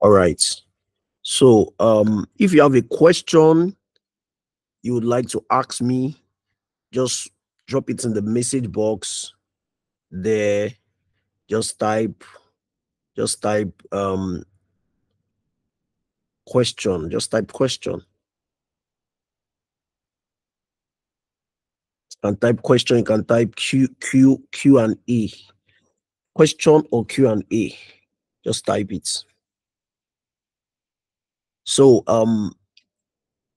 All right. So um if you have a question you would like to ask me, just drop it in the message box there. Just type, just type um question, just type question. And type question, you can type Q Q Q and A. Question or Q and A. Just type it. So um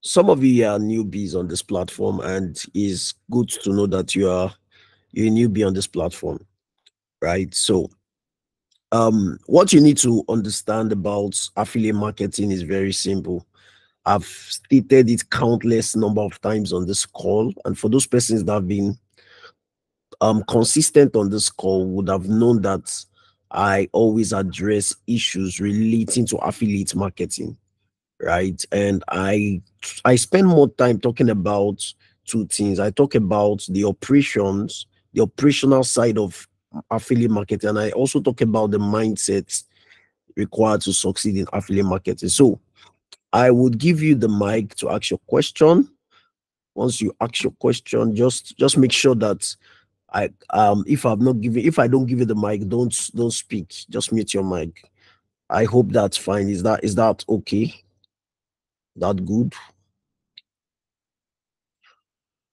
some of you are newbies on this platform, and it's good to know that you are you're a newbie on this platform, right? So um what you need to understand about affiliate marketing is very simple. I've stated it countless number of times on this call, and for those persons that have been um consistent on this call would have known that I always address issues relating to affiliate marketing right? And i i spend more time talking about two things. I talk about the operations the operational side of affiliate marketing and i also talk about the mindset required to succeed in affiliate marketing. So i would give you the mic to ask your question. Once you ask your question just just make sure that i um if i'm not giving if i don't give you the mic don't don't speak. Just mute your mic. I hope that's fine. Is that is that okay that good?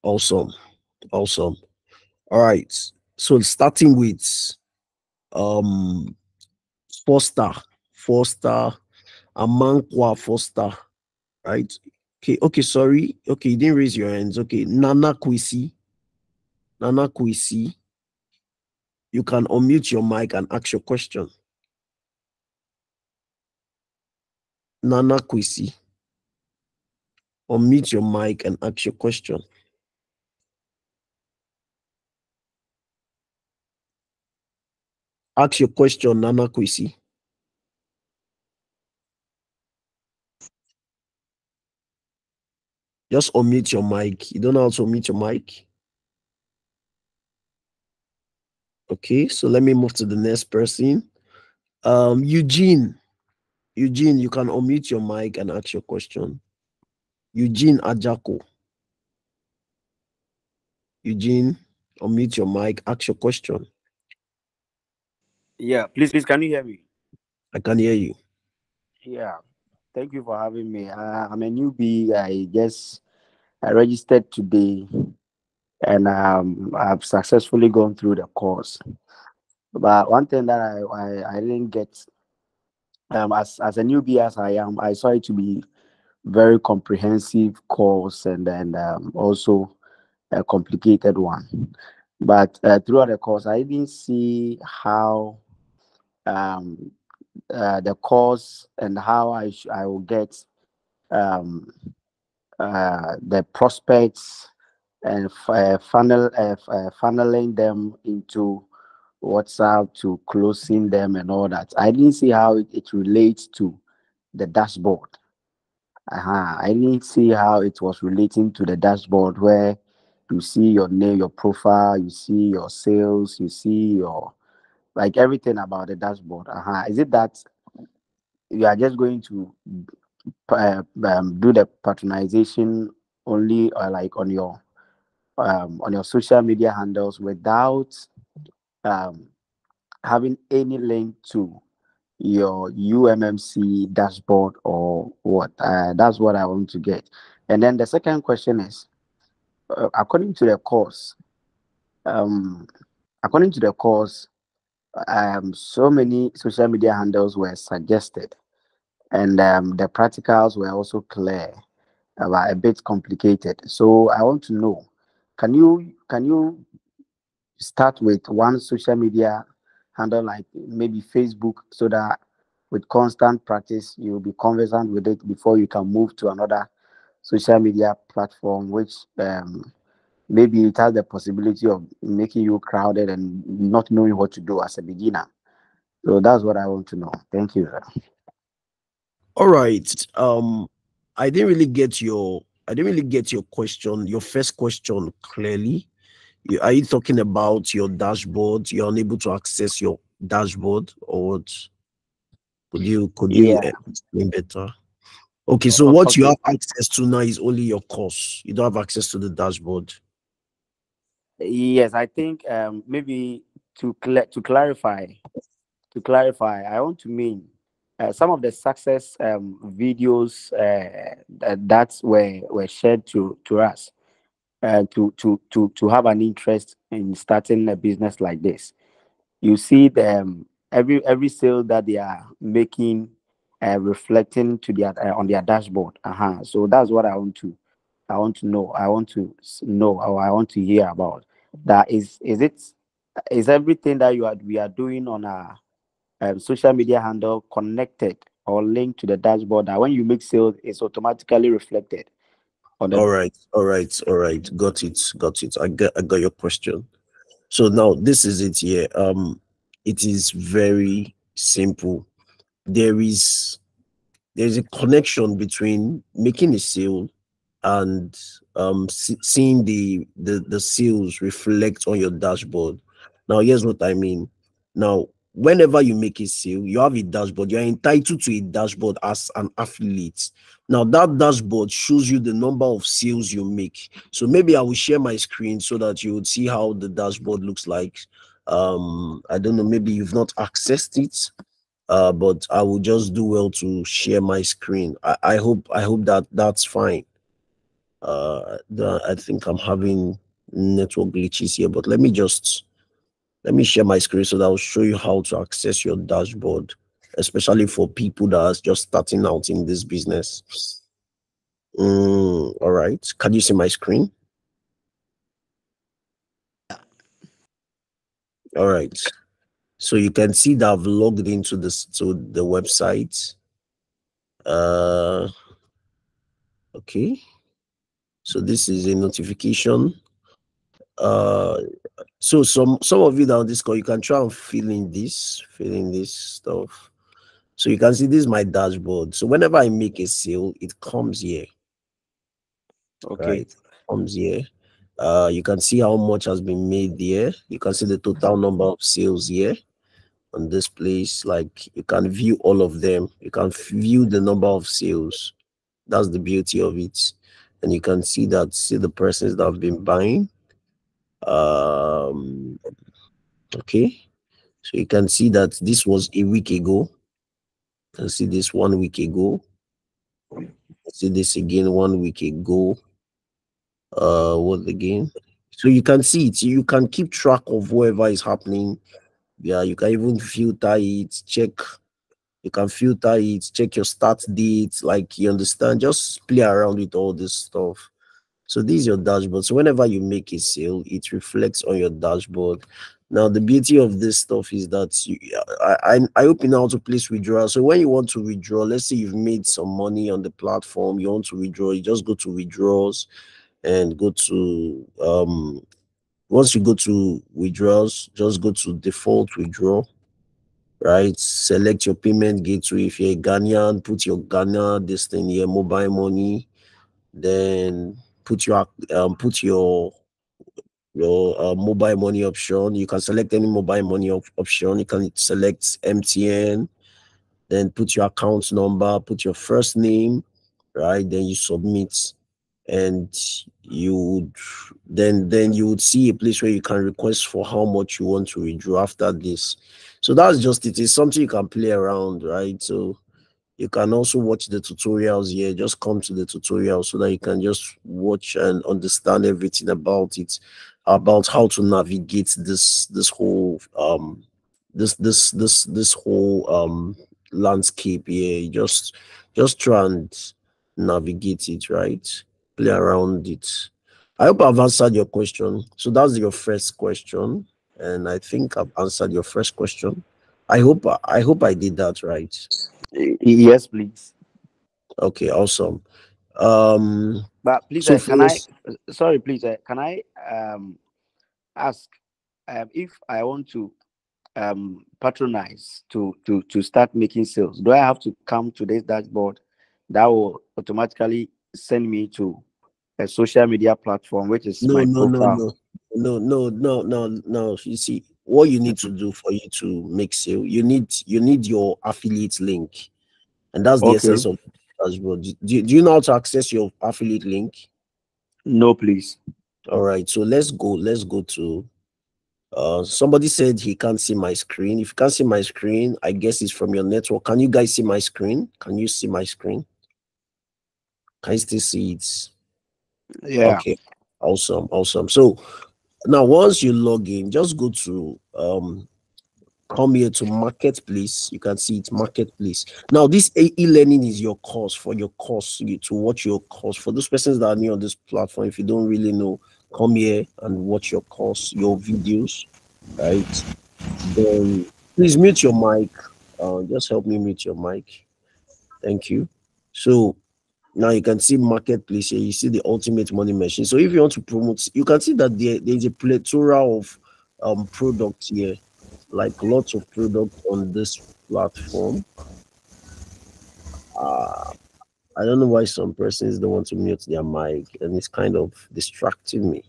Awesome. Awesome. All right. So starting with um Foster, Foster, Amankwa Foster, right? Okay, okay, sorry. Okay, you didn't raise your hands. Okay, Nana Kwesi. Nana Kwesi. You can unmute your mic and ask your question. Nana Kwesi unmute your mic and ask your question. Ask your question, Nana Kwesi. Just unmute your mic. You don't know how to unmute your mic. Okay, so let me move to the next person. Um, Eugene. Eugene, you can unmute your mic and ask your question. Eugene Ajako. Eugene, unmute your mic, ask your question. Yeah, please, please, can you hear me? I can hear you. Yeah, thank you for having me. Uh, I'm a newbie. I just I registered today, and um, I've successfully gone through the course. But one thing that I I, I didn't get, um, as as a newbie as I am, I saw it to be very comprehensive course and then um, also a complicated one. But uh, throughout the course, I didn't see how um, uh, the course and how I sh- I will get um, uh, the prospects and f- uh, funnel uh, uh, funneling them into WhatsApp to closing them and all that. I didn't see how it, it relates to the dashboard uh-huh. I didn't see how it was relating to the dashboard where you see your name, your profile, you see your sales, you see your like everything about the dashboard. Uh-huh. Is it that you are just going to uh, um, do the patronization only or like on your um, on your social media handles without um, having any link to your UMMC dashboard or what? Uh, that's what I want to get. And then the second question is, uh, according to the course, um, according to the course, um, so many social media handles were suggested, and um, the practicals were also clear, but a bit complicated. So I want to know, can you can you start with one social media handle like maybe Facebook so that with constant practice you'll be conversant with it before you can move to another social media platform which um, maybe it has the possibility of making you crowded and not knowing what to do as a beginner. So that's what I want to know. Thank you. All right. Um, I didn't really get your I didn't really get your question, your first question clearly. Are you talking about your dashboard? You're unable to access your dashboard or what? Could you could you Yeah. explain better? Okay, so what you have access to now is only your course. You don't have access to the dashboard. Yes, I think um, maybe to cla to clarify, to clarify, I want to mean uh, some of the success um, videos uh, that, that were were shared to to us uh, to to to to have an interest in starting a business like this. You see them every every sale that they are making uh, reflecting to their uh, on their dashboard. Uh-huh. So that's what I want to I want to know. I want to know or I want to hear about. That is is it is everything that you are we are doing on our um, social media handle connected or linked to the dashboard that when you make sales it's automatically reflected on the All right, all right, all right. Got it, got it. I got I got your question. So now this is it here. Um it is very simple. There is there's a connection between making a sale and um see- seeing the, the the sales reflect on your dashboard. Now here's what I mean. Now whenever you make a sale, you have a dashboard. You're entitled to a dashboard as an affiliate. Now that dashboard shows you the number of sales you make. So maybe I will share my screen so that you would see how the dashboard looks like. Um, I don't know, maybe you've not accessed it uh but i will just do well to share my screen i, I hope i hope that that's fine uh the, i think i'm having network glitches here but let me just let me share my screen so that i'll show you how to access your dashboard especially for people that are just starting out in this business. Mm, all right. Can you see my screen? All right. So you can see that i've logged into this to the website. Uh okay. So this is a notification. Uh so some some of you down this call you can try and fill in this fill in this stuff. So you can see this is my dashboard. So whenever i make a sale it comes here. Okay. Right? Comes here. Uh you can see how much has been made here. you can see the total number of sales here on this place. Like you can view all of them. You can view the number of sales. That's the beauty of it. And you can see that see the persons that have been buying um okay. So you can see that this was a week ago. You can see this one week ago. See this again one week ago. Uh what again? So you can see it. You can keep track of whatever is happening. Yeah you can even filter it check. You can filter it check your start date. Like you understand? Just play around with all this stuff so this is your dashboard. So whenever you make a sale it reflects on your dashboard. Now the beauty of this stuff is that you, I, I i open how to place withdrawal. So when you want to withdraw let's say you've made some money on the platform you want to withdraw you just go to withdrawals and go to um once you go to withdrawals just go to default withdrawal right? Select your payment gateway. If you're a ghanaian put your ghana this thing here mobile money. Then put your um put your your uh, mobile money option. You can select any mobile money op- option. You can select mtn then put your account number put your first name right? Then you submit and you would then then you would see a place where you can request for how much you want to withdraw after this. So that's just it. it is something you can play around right? So you can also watch the tutorials here. Just come to the tutorial so that you can just watch and understand everything about it about how to navigate this this whole um this this this this whole um landscape here. Just just try and navigate it right? Play around it. I hope i've answered your question. So that's your first question and i think i've answered your first question. I hope i hope i did that right yes please. Okay awesome. Um but please so uh, can i sorry please uh, can i um ask um, if i want to um patronize to to to start making sales do i have to come to this dashboard that will automatically send me to a social media platform which is no my no no profile? no no. No no no no. You see what you need to do for you to make sale, you need you need your affiliate link, and that's the Okay. essence of as well. Do, do you know how to access your affiliate link? No, please. All right, so let's go. Let's go to. Uh, somebody said he can't see my screen. If you can't see my screen, I guess it's from your network. Can you guys see my screen? Can you see my screen? Can you still see it? Yeah. Okay, awesome, awesome. So now once you log in, just go to um come here to marketplace. You can see it marketplace. Now this e-learning is your course for your course you to watch your course. For those persons that are new on this platform, if you don't really know, come here and watch your course, your videos, right? Then please mute your mic. Uh, just help me mute your mic. Thank you. So now you can see marketplace here. You see the ultimate money machine. So if you want to promote, you can see that there, there is a plethora of um products here, like lots of products on this platform. Uh, I don't know why some persons don't want to mute their mic, and it's kind of distracting me.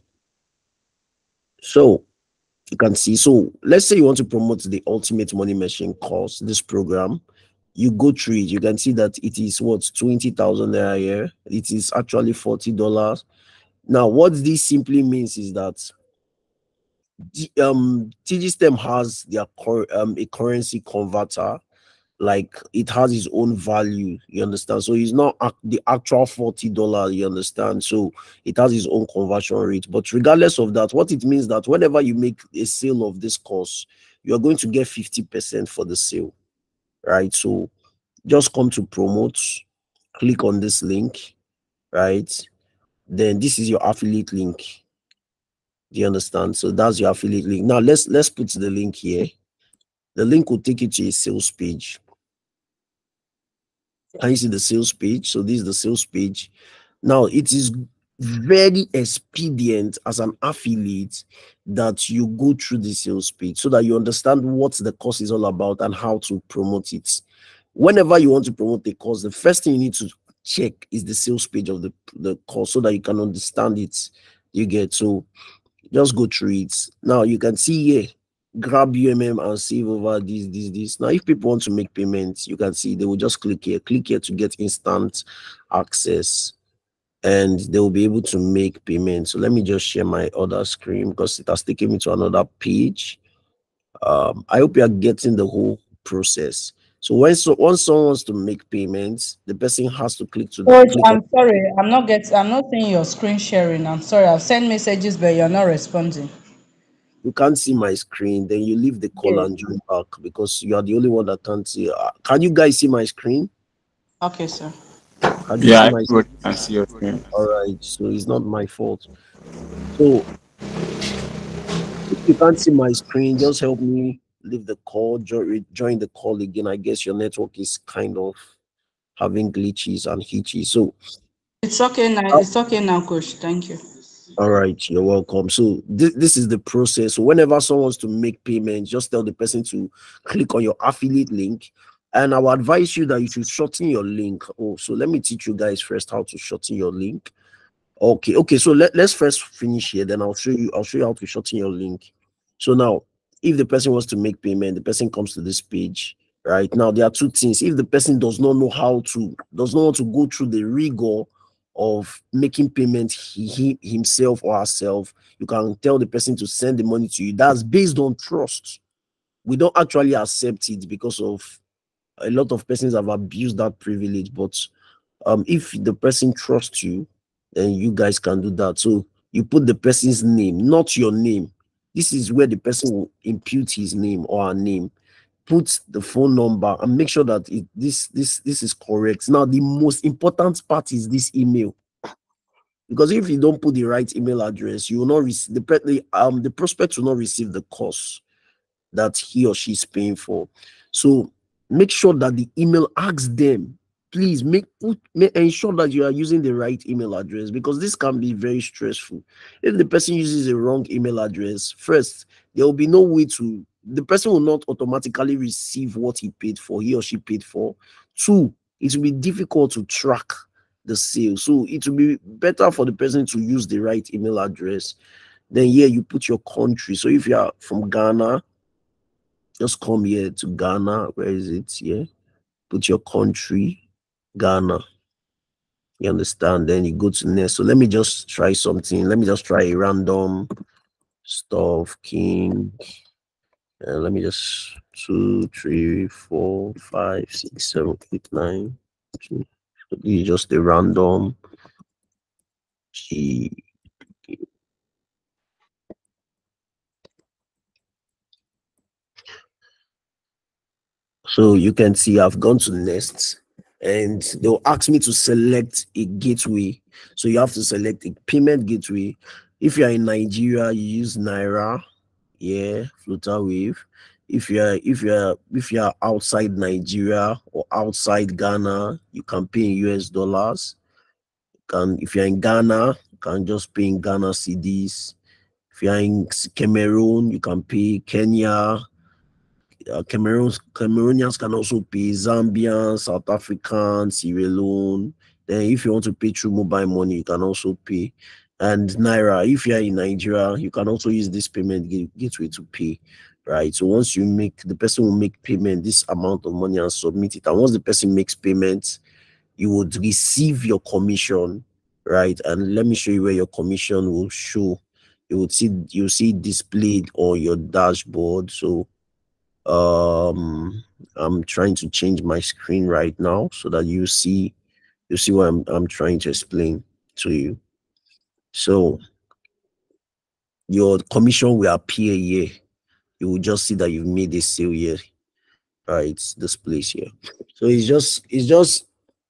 So you can see. So let's say you want to promote the ultimate money machine course, this program you go through it, you can see that it is what 20,000 naira a year. It is actually $40. Now, what this simply means is that the, um Digistem has their um a currency converter, like it has its own value, you understand? So it's not ac- the actual $40, you understand? So it has its own conversion rate. But regardless of that, what it means that whenever you make a sale of this course, you are going to get 50% for the sale right? So just come to promote, click on this link, right? Then this is your affiliate link. Do you understand? So that's your affiliate link. Now let's let's put the link here. The link will take you to a sales page. Can you see the sales page? So this is the sales page. Now it is very expedient as an affiliate that you go through the sales page so that you understand what the course is all about and how to promote it. Whenever you want to promote a course, the first thing you need to check is the sales page of the, the course so that you can understand it. You get so just go through it. Now you can see here, grab UMM and save over this, this, this. Now, if people want to make payments, you can see they will just click here, click here to get instant access and they will be able to make payments. So let me just share my other screen because it has taken me to another page. Um, I hope you are getting the whole process. So when so once someone wants to make payments, the person has to click to the Coach, click I'm sorry. I'm not getting. I'm not seeing your screen sharing. I'm sorry. I've sent messages, but you're not responding. you can't see my screen, then you leave the call Okay. and join back because you are the only one that can't see. Uh, can you guys see my screen? Okay, sir. Can Yeah, see my everybody can see your screen. All right, so it's not my fault. So if you can't see my screen, just help me leave the call, join, join the call again. I guess your network is kind of having glitches and hitches. So, It's okay now. Uh, it's okay now, Coach. Thank you. all right, you're welcome. So this, this is the process. So whenever someone wants to make payments, just tell the person to click on your affiliate link. And I will advise you that you should shorten your link. Oh, so let me teach you guys first how to shorten your link. Okay, okay. So let, let's first finish here. Then I'll show you, I'll show you how to shorten your link. So now, if the person wants to make payment, the person comes to this page. Right now, there are two things. If the person does not know how to, does not want to go through the rigor of making payment he, he himself or herself, you can tell the person to send the money to you. That's based on trust. We don't actually accept it because of a lot of persons have abused that privilege. But um, if the person trusts you, then you guys can do that. So you put the person's name, not your name. This is where the person will impute his name or her name. Put the phone number and make sure that it, this this this is correct. Now the most important part is this email, because if you don't put the right email address, you will not receive the um the prospect will not receive the course that he or she is paying for. So make sure that the email asks them please make put make, ensure that you are using the right email address because this can be very stressful. If the person uses a wrong email address first there will be no way to the person will not automatically receive what he paid for he or she paid for. Two it will be difficult to track the sale. So it will be better for the person to use the right email address. Then here you put your country. So if you are from ghana just come here to Ghana. Where is it? Here. Put your country, Ghana. You understand? Then you go to next. So let me just try something. Let me just try a random stuff. King. And let me just two, three, four, five, six, seven, eight, nine. Two. This is just a random. G. So you can see I've gone to Nest and they'll ask me to select a gateway. So you have to select a payment gateway. If you're in Nigeria, you use Naira, yeah, Flutterwave. If you're if you're if you're outside Nigeria or outside Ghana, you can pay in US dollars. You can if you're in Ghana, you can just pay in Ghana cedis. If you're in Cameroon, you can pay Kenya, uh, Cameroons, Cameroonians can also pay Zambians, South Africans, Sierra Leone. Then, if you want to pay through mobile money, you can also pay. And Naira, if you're in Nigeria, you can also use this payment gateway to pay, right? So once you make the person will make payment this amount of money and submit it, and once the person makes payment, you would receive your commission, right? And let me show you where your commission will show. You would see you see displayed on your dashboard. So um i'm trying to change my screen right now so that you see you see what i'm, I'm trying to explain to you. So your commission will appear here. You will just see that you've made a sale here right? This place here. So it's just it's just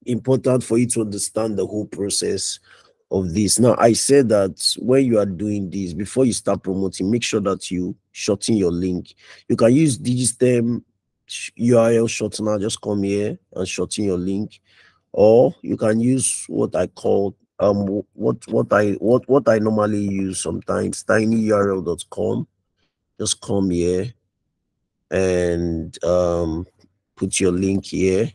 important for you to understand the whole process of this. Now, I said that when you are doing this, before you start promoting, make sure that you shorten your link. You can use Digistem URL shortener, just come here and shorten your link, or you can use what I call um what what I what what I normally use sometimes tinyurl.com. Just come here and um put your link here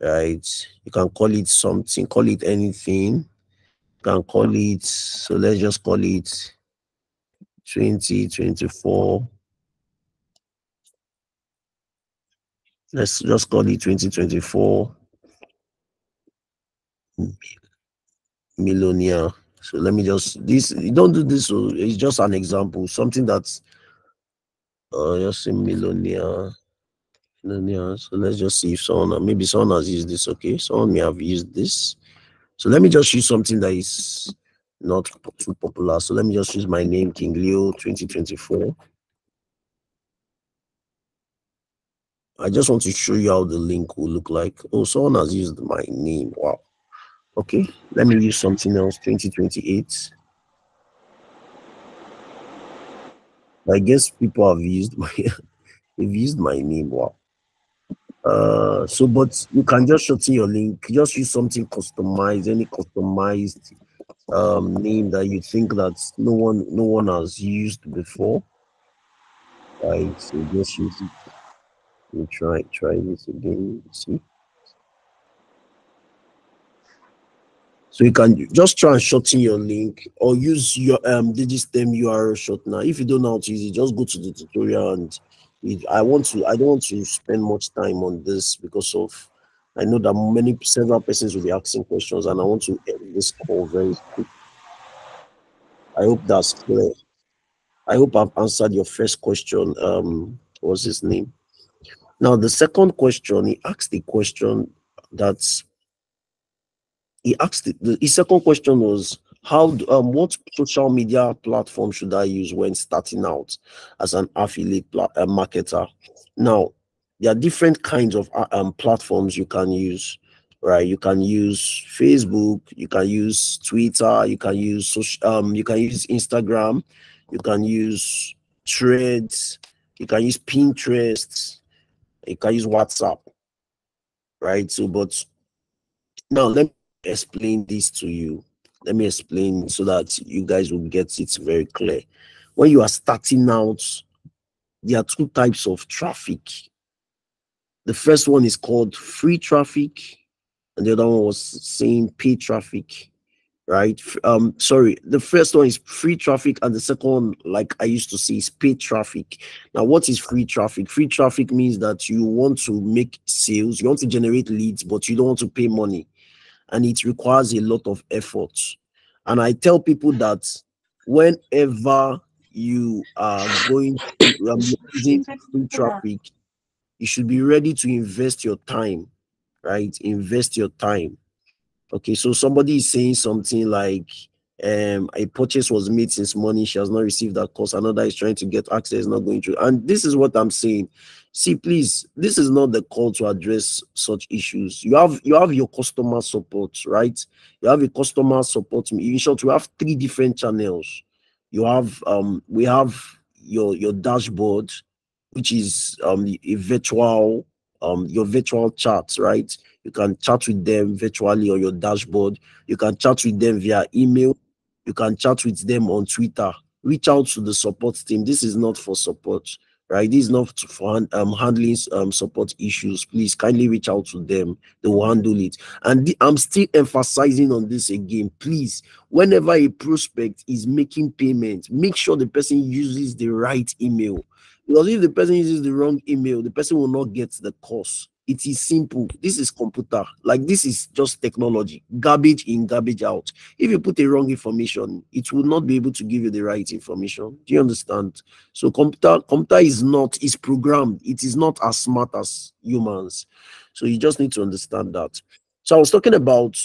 right you can call it something call it anything can call it, so let's just call it 2024. Let's just call it 2024 millionaire. So let me just this you don't do this, so it's just an example, something that's uh just say millionaire. Millionaire. So let's just see if someone maybe someone has used this. Okay, someone may have used this. So let me just use something that is not too popular. So let me just use my name, King Leo 2024. I just want to show you how the link will look like. Oh, someone has used my name. Wow. Okay, let me use something else, 2028. I guess people have used my they've used my name. Wow. Uh, so, but you can just shorten your link. Just use something customized, any customized um, name that you think that no one, no one has used before. Right. So just use it. We try, try this again. See. So you can just try and shorten your link or use your um Digistem URL shortener. If you don't know how to use it, just go to the tutorial and I want to I don't want to spend much time on this because of I know that many several persons will be asking questions and I want to end this call very quick. I hope that's clear. I hope I've answered your first question. Um, what's his name? Now the second question, he asked the question that's he asked the, the his second question was how um what social media platform should i use when starting out as an affiliate uh, marketer? Now there are different kinds of uh, um, platforms you can use right? You can use facebook you can use twitter you can use social um you can use instagram you can use threads you can use pinterest you can use whatsapp right? So but now let me explain this to you let me explain so that you guys will get it very clear. When you are starting out, there are two types of traffic. The first one is called free traffic, and the other one was saying pay traffic. right? Um, sorry, the first one is free traffic, and the second one, like I used to say, is paid traffic. Now, what is free traffic? Free traffic means that you want to make sales, you want to generate leads, but you don't want to pay money, and it requires a lot of effort. And I tell people that whenever you are going to using traffic, you should be ready to invest your time, right? Invest your time Okay, so somebody is saying something like um a purchase was made since morning, she has not received that cost. Another is trying to get access, not going through. And this is what I'm saying. See, please, this is not the call to address such issues. You have you have your customer support, right? You have a customer support. In short, we have three different channels. You have um we have your your dashboard, which is um a virtual um your virtual chats, right? You can chat with them virtually on your dashboard. You can chat with them via email. You can chat with them on Twitter. Reach out to the support team. This is not for support, right? This is not for um, handling um, support issues. Please kindly reach out to them. They will handle it. And the, I'm still emphasizing on this again. Please, whenever a prospect is making payment, make sure the person uses the right email. Because if the person uses the wrong email, the person will not get the course it is simple. This is computer. Like this is just technology. Garbage in garbage out. If you put a wrong information it will not be able to give you the right information. Do you understand? So computer computer is not is programmed. It is not as smart as humans. So you just need to understand that. So i was talking about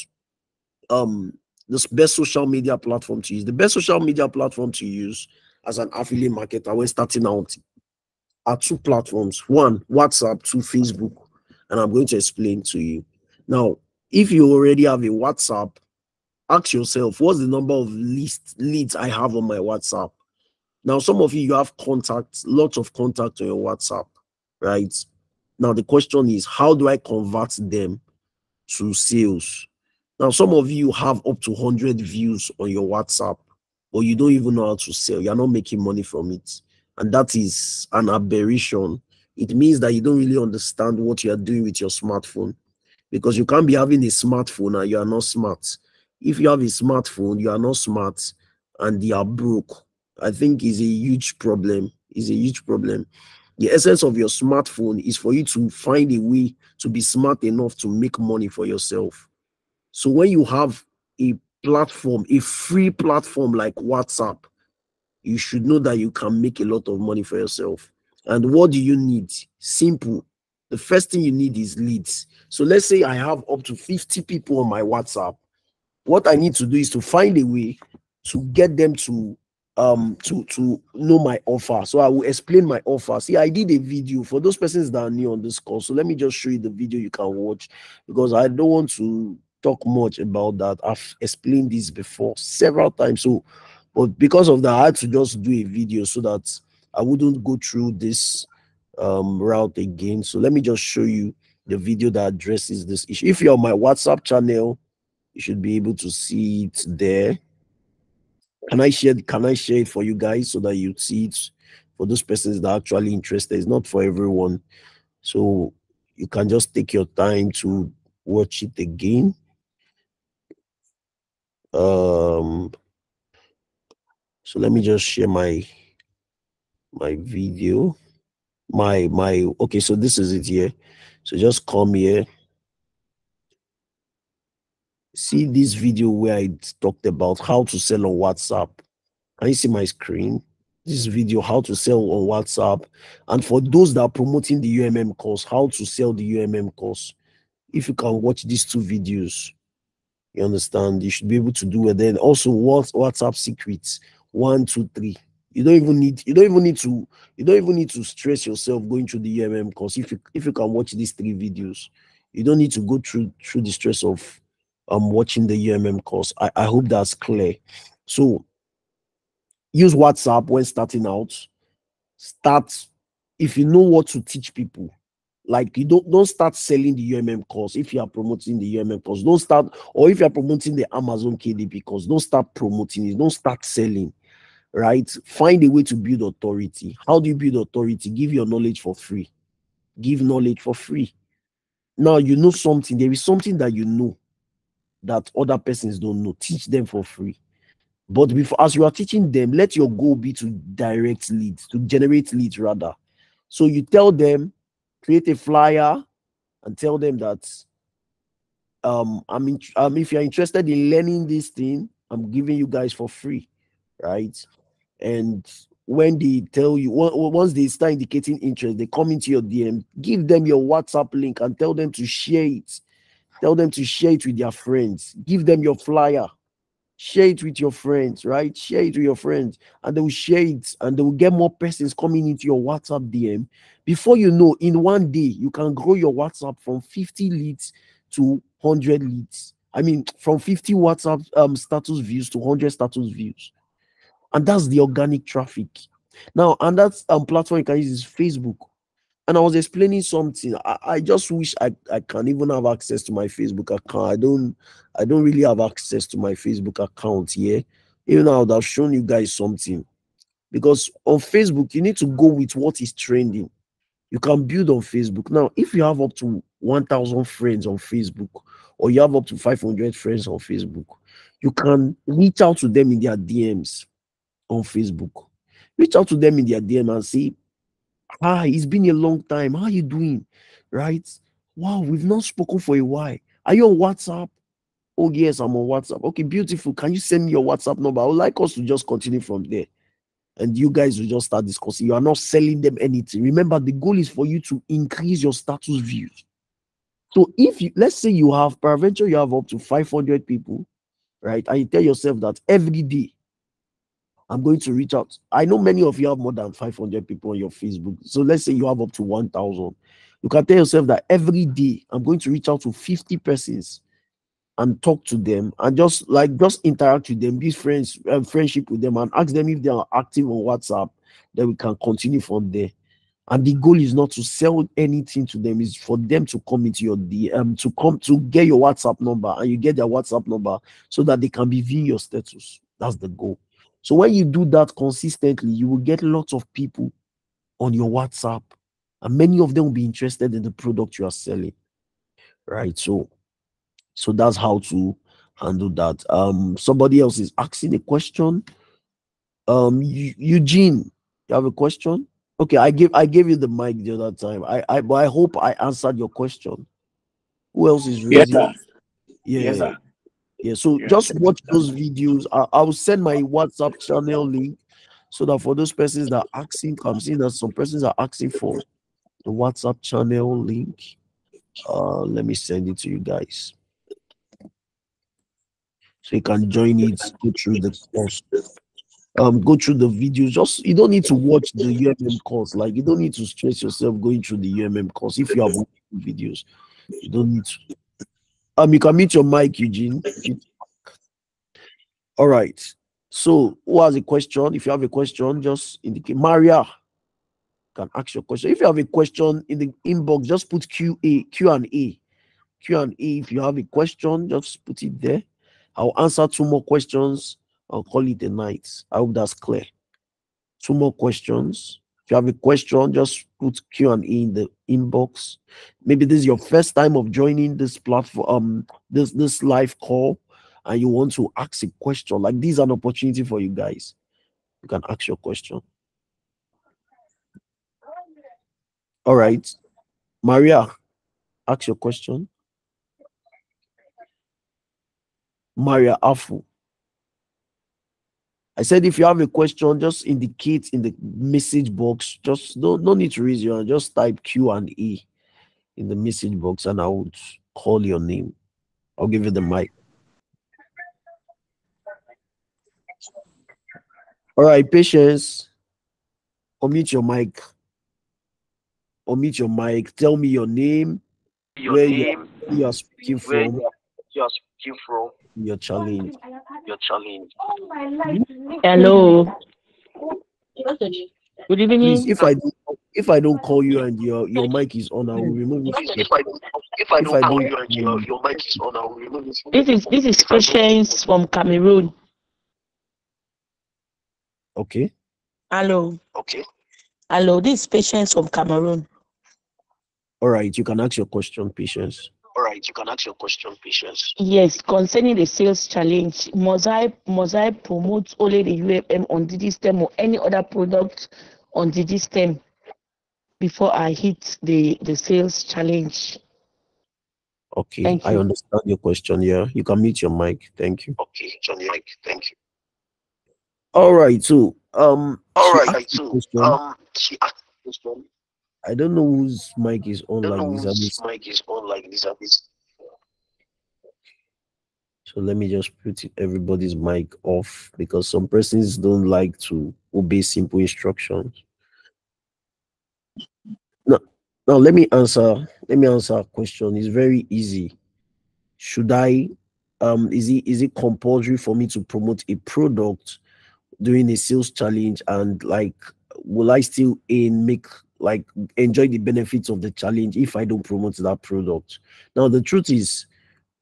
um the best social media platform to use. The best social media platform to use as an affiliate marketer when starting out are two platforms. One whatsapp two facebook and I'm going to explain to you. Now, if you already have a WhatsApp, ask yourself, what's the number of list leads I have on my WhatsApp? Now, some of you, you have contacts, lots of contacts on your WhatsApp, right? Now, the question is, how do I convert them to sales? Now, some of you have up to 100 views on your WhatsApp, but you don't even know how to sell. You're not making money from it. And that is an aberration it means that you don't really understand what you are doing with your smartphone because you can't be having a smartphone and you are not smart. If you have a smartphone, you are not smart and you are broke. I think is a huge problem. Is a huge problem. The essence of your smartphone is for you to find a way to be smart enough to make money for yourself. So when you have a platform, a free platform like WhatsApp, you should know that you can make a lot of money for yourself. And what do you need? Simple. The first thing you need is leads. So let's say I have up to 50 people on my WhatsApp. What I need to do is to find a way to get them to um to to know my offer so i will explain my offer see i did a video for those persons that are new on this call so let me just show you the video you can watch because i don't want to talk much about that i've explained this before several times so but because of that i had to just do a video so that I wouldn't go through this um, route again. So let me just show you the video that addresses this issue. If you're on my WhatsApp channel, you should be able to see it there. Can I share? Can I share it for you guys so that you see it for those persons that are actually interested? It's not for everyone, so you can just take your time to watch it again. Um. So let me just share my my video my my okay so this is it here. So just come here. See this video where i talked about how to sell on whatsapp. Can you see my screen? This video how to sell on whatsapp. And for those that are promoting the umm course how to sell the umm course. If you can watch these two videos you understand you should be able to do it. Then also what whatsapp secrets? One two three you don't even need you don't even need to you don't even need to stress yourself going through the UMM course if you if you can watch these three videos. You don't need to go through through the stress of um watching the UMM course. I, I hope that's clear. So use WhatsApp when starting out. Start if you know what to teach people. Like you don't don't start selling the UMM course if you are promoting the UMM course. Don't start, or if you are promoting the Amazon KDP course, don't start promoting it, don't start selling right? Find a way to build authority. How do you build authority? Give your knowledge for free. Give knowledge for free. Now you know something. There is something that you know. that other persons don't know. Teach them for free. But before, as you are teaching them, let your goal be to direct leads, to generate leads rather. So you tell them, create a flyer, and tell them that um I'm in, um if you're interested in learning this thing, I'm giving you guys for free, right? And when they tell you once they start indicating interest, they come into your DM, give them your WhatsApp link and tell them to share it. Tell them to share it with their friends. Give them your flyer. Share it with your friends, right? Share it with your friends, and they will share it, and they will get more persons coming into your WhatsApp DM. Before you know, in one day, you can grow your WhatsApp from 50 leads to 100 leads. I mean, from 50 WhatsApp um, status views to 100 status views. And that's the organic traffic. Now, and that um, platform you can use is Facebook. And I was explaining something. I, I just wish I, I can even have access to my Facebook account. I don't I don't really have access to my Facebook account here. Even though I would have shown you guys something. Because on Facebook, you need to go with what is trending. You can build on Facebook. Now, if you have up to 1,000 friends on Facebook, or you have up to 500 friends on Facebook, you can reach out to them in their DMs on Facebook. Reach out to them in their DM and say, Hi, it's been a long time. How are you doing? Right? Wow, we've not spoken for a while. Are you on WhatsApp? Oh, yes, I'm on WhatsApp. Okay, beautiful. Can you send me your WhatsApp number? I would like us to just continue from there. And you guys will just start discussing. You are not selling them anything. Remember, the goal is for you to increase your status views. So if you let's say you have peradventure, you have up to 500 people, right? And you tell yourself that every day I'm going to reach out. I know many of you have more than 500 people on your Facebook. So let's say you have up to 1,000. You can tell yourself that every day I'm going to reach out to 50 persons and talk to them and just like just interact with them, be friends, uh, friendship with them, and ask them if they are active on WhatsApp. Then we can continue from there. And the goal is not to sell anything to them, is for them to come into your DM, to come to get your WhatsApp number, and you get their WhatsApp number so that they can be viewing your status. That's the goal. So when you do that consistently, you will get lots of people on your WhatsApp, and many of them will be interested in the product you are selling. Right. So, so that's how to handle that. Um, somebody else is asking a question. Um, Eugene, you have a question? Okay, I give I gave you the mic the other time. I I but I hope I answered your question. Who else is raising? Yes, sir. Yeah. Yes, sir. Yeah, so just watch those videos. I, I will send my WhatsApp channel link so that for those persons that are asking, I'm seeing that some persons are asking for the WhatsApp channel link. Uh, let me send it to you guys. So you can join it, go through the course, um, go through the videos. Just you don't need to watch the UMM course, like you don't need to stress yourself going through the UMM course if you have videos. You don't need to um, you can mute your mic, Eugene. All right. So, who has a question? If you have a question, just indicate. Maria can ask your question. If you have a question in the inbox, just put Q A Q and A. Q and A. If you have a question, just put it there. I'll answer two more questions. I'll call it a night. I hope that's clear. Two more questions. You have a question, just put Q and A in the inbox. Maybe this is your first time of joining this platform, um, this this live call, and you want to ask a question. Like this is an opportunity for you guys. You can ask your question. All right, Maria, ask your question. Maria Afu. I said if you have a question, just indicate in the message box. Just no, no need to raise your hand. Just type Q and E in the message box, and I would call your name. I'll give you the mic. All right, patience. Unmute your mic. Unmute your mic. Tell me your name. Your where name. You are speaking from. You are speaking from your challenge. Your challenge. Hello. Good evening. Please, if I if I don't call you and your your mic is on, I will remove it. If I if I don't, if I don't call you and your, your mic is on, I will remove it. This is this is Patience from Cameroon. Okay. Hello. Okay. Hello, this is Patience from Cameroon. All right, you can ask your question, Patience. All right. right, you can ask your question, patience. Yes, concerning the sales challenge, must I must I promote only the UFM on DigiStem or any other product on DigiStem before I hit the the sales challenge? Okay, Thank I you. understand your question. Yeah, you can mute your mic. Thank you. Okay, Johnny, Mike, thank you. All right, so um, All she right, asked right, a so question. um, she asked this one. I don't know whose mic is on like know this. Whose mic is on like this. So let me just put everybody's mic off because some persons don't like to obey simple instructions. Now, now let me answer. Let me answer a question. It's very easy. Should I? Um, is it is it compulsory for me to promote a product during a sales challenge? And like, will I still in make like enjoy the benefits of the challenge if I don't promote that product? Now the truth is,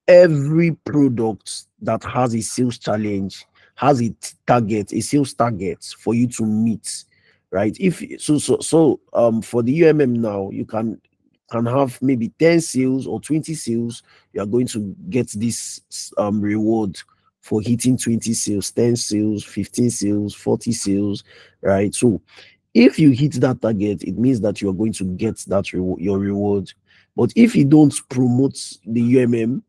every product that has a sales challenge has a target, a sales target for you to meet, right? If so, so, so, um, for the UMM now, you can can have maybe 10 sales or 20 sales, you are going to get this um reward for hitting 20 sales, 10 sales, 15 sales, 40 sales, right? So if you hit that target, it means that you are going to get that reward, your reward. But if you don't promote the UMM,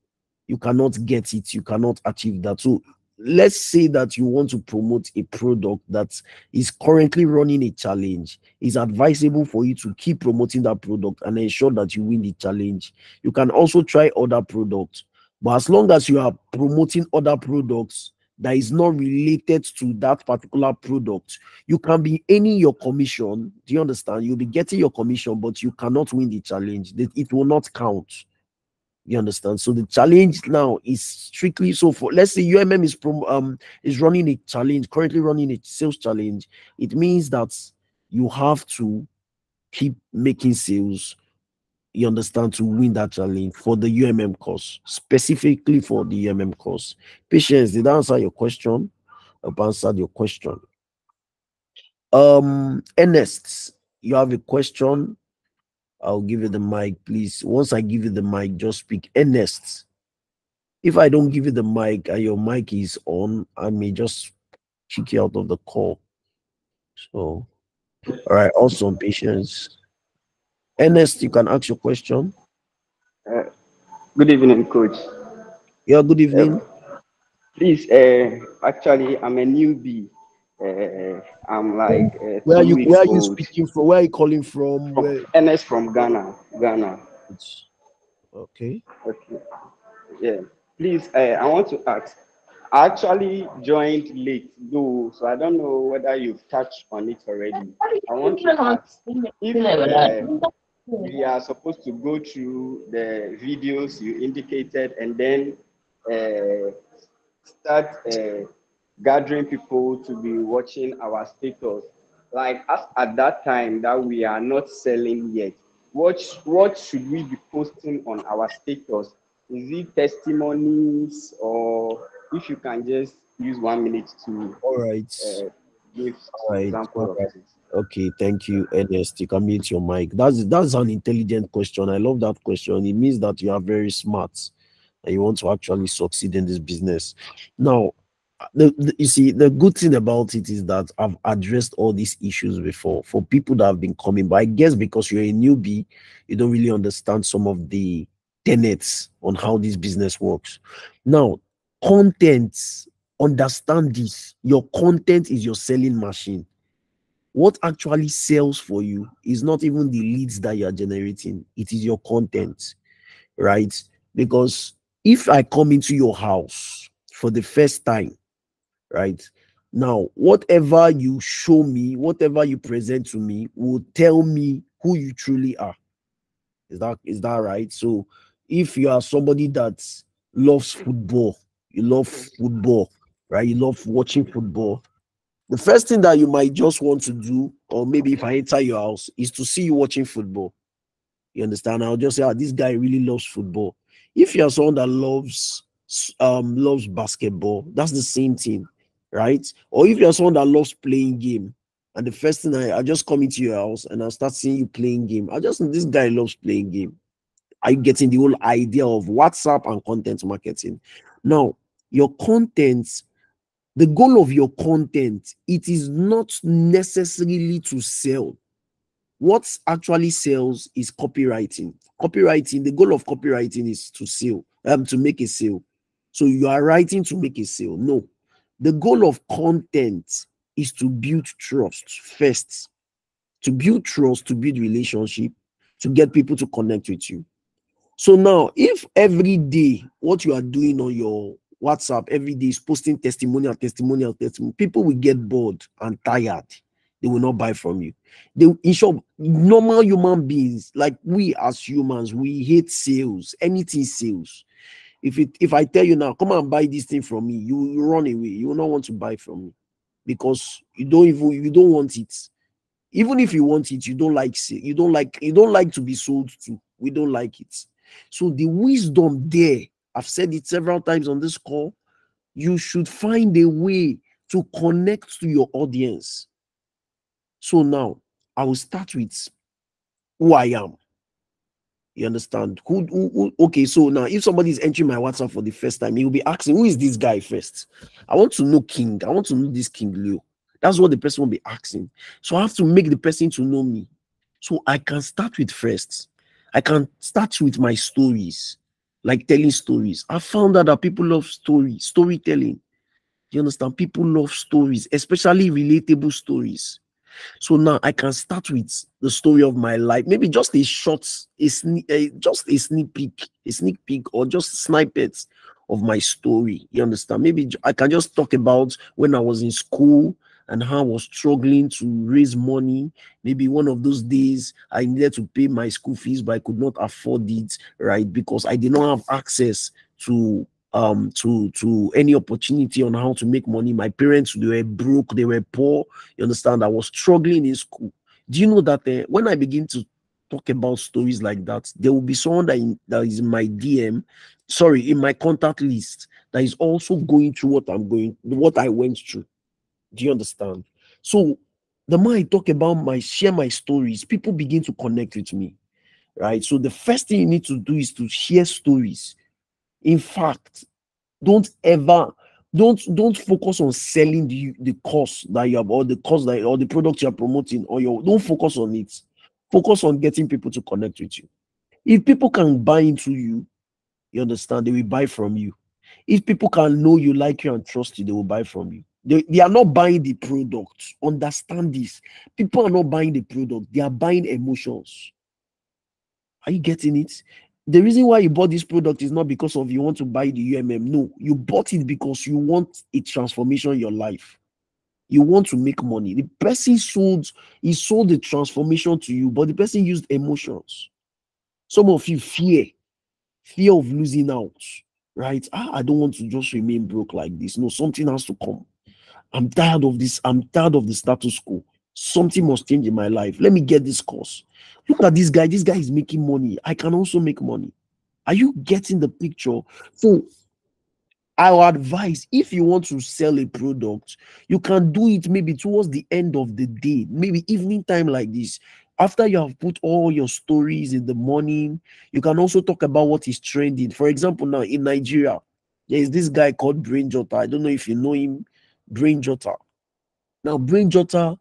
you cannot get it, you cannot achieve that. So let's say that you want to promote a product that is currently running a challenge. It's advisable for you to keep promoting that product and ensure that you win the challenge. You can also try other products, but as long as you are promoting other products that is not related to that particular product, you can be earning your commission. Do you understand? You'll be getting your commission, but you cannot win the challenge. It will not count. You understand? So the challenge now is strictly so for let's say UMM is prom, um is running a challenge, currently running a sales challenge. It means that you have to keep making sales. You understand to win that challenge for the UMM course, specifically for the UMM course. Patience, did I answer your question? I've answered your question. Um, Ernest, you have a question. I'll give you the mic, please. Once I give you the mic, just speak. Ernest, if I don't give you the mic and your mic is on, I may just kick you out of the call. So, all right, awesome, patience. Ernest, you can ask your question. Good evening, coach. Yeah, good evening. Please, uh, actually, I'm a newbie. Uh, I'm like uh, Where are you? Where are you speaking from? Where are you calling from? From Where? NS from Ghana. Ghana. Okay. Okay. Yeah. Please, uh, I want to ask. I actually joined late, though, so I don't know whether you've touched on it already. I want to ask if uh, we are supposed to go through the videos you indicated and then uh, start uh, gathering people to be watching our status. Like as at that time that we are not selling yet, what what should we be posting on our status? Is it testimonies or if you can just use one minute to All right. uh, give All right. example All of it? Okay, thank you, Ernest. You can mute your mic. That's that's an intelligent question. I love that question. It means that you are very smart and you want to actually succeed in this business. Now, the, the- you see, the good thing about it is that I've addressed all these issues before for people that have been coming. But I guess because you're a newbie, you don't really understand some of the tenets on how this business works. Now, content, understand this. Your content is your selling machine what actually sells for you is not even the leads that you're generating, it is your content, right? Because if I come into your house for the first time, right? Now, whatever you show me, whatever you present to me, will tell me who you truly are. Is that is that right? So, if you are somebody that loves football, you love football, right? You love watching football, the first thing that you might just want to do, or maybe if I enter your house, is to see you watching football. You understand? I'll just say, ah, this guy really loves football. If you're someone that loves um loves basketball, that's the same thing, right? Or if you're someone that loves playing game, and the first thing I, I just come into your house and I start seeing you playing game, I just this guy loves playing game. Are you getting the whole idea of WhatsApp and content marketing? Now, your content, the goal of your content, it is not necessarily to sell. What actually sells is copywriting. Copywriting, the goal of copywriting is to sell, um, to make a sale. So you are writing to make a sale. No, the goal of content is to build trust first. To build trust, to build relationship, to get people to connect with you. So now, if every day what you are doing on your WhatsApp every day is posting testimonial, testimonial, testimonial, people will get bored and tired. They will not buy from you. They, in short, normal human beings, like we as humans, we hate sales, anything sales. If it if I tell you now, come and buy this thing from me, you, you run away. You will not want to buy from me because you don't even you don't want it. Even if you want it, you don't like you don't like you don't like to be sold to. We don't like it. So the wisdom there, I've said it several times on this call. You should find a way to connect to your audience. So now I will start with who I am. You understand? Who, who, who, okay, so now if somebody is entering my WhatsApp for the first time, he will be asking, Who is this guy first? I want to know King. I want to know this King Leo. That's what the person will be asking. So I have to make the person to know me. So I can start with first. I can start with my stories, like telling stories. I found out that people love story, storytelling. You understand? People love stories, especially relatable stories. So now I can start with the story of my life, maybe just a short, a, sneak, a eh, just a sneak peek, a sneak peek, or just snippets of my story. You understand? Maybe I can just talk about when I was in school and how I was struggling to raise money. Maybe one of those days I needed to pay my school fees, but I could not afford it, right? Because I did not have access to um to to any opportunity on how to make money. My parents they were broke, they were poor. You understand? I was struggling in school. Do you know that uh, when I begin to talk about stories like that, there will be someone that, in, that is in my DM, sorry, in my contact list that is also going through what I'm going, what I went through. Do you understand? So the more I talk about my share my stories, people begin to connect with me. Right. So the first thing you need to do is to share stories. In fact, don't ever don't don't focus on selling the the course that you have or the course that or the product you are promoting or your don't focus on it. Focus on getting people to connect with you. If people can buy into you, you understand, they will buy from you. If people can know you, like you, and trust you, they will buy from you. They, they are not buying the product. Understand this. People are not buying the product, they are buying emotions. Are you getting it? The reason why you bought this product is not because of you want to buy the UMM. No, you bought it because you want a transformation in your life. You want to make money. The person sold, he sold the transformation to you, but the person used emotions. Some of you fear, fear of losing out, right? Ah, I don't want to just remain broke like this. No, something has to come. I'm tired of this. I'm tired of the status quo. Something must change in my life. Let me get this course. Look at this guy. This guy is making money. I can also make money. Are you getting the picture? So, I would advise if you want to sell a product, you can do it maybe towards the end of the day, maybe evening time like this. After you have put all your stories in the morning, you can also talk about what is trending. For example, now in Nigeria, there is this guy called Brain Jotter. I don't know if you know him, Brain Jotter. Now, Brain Jota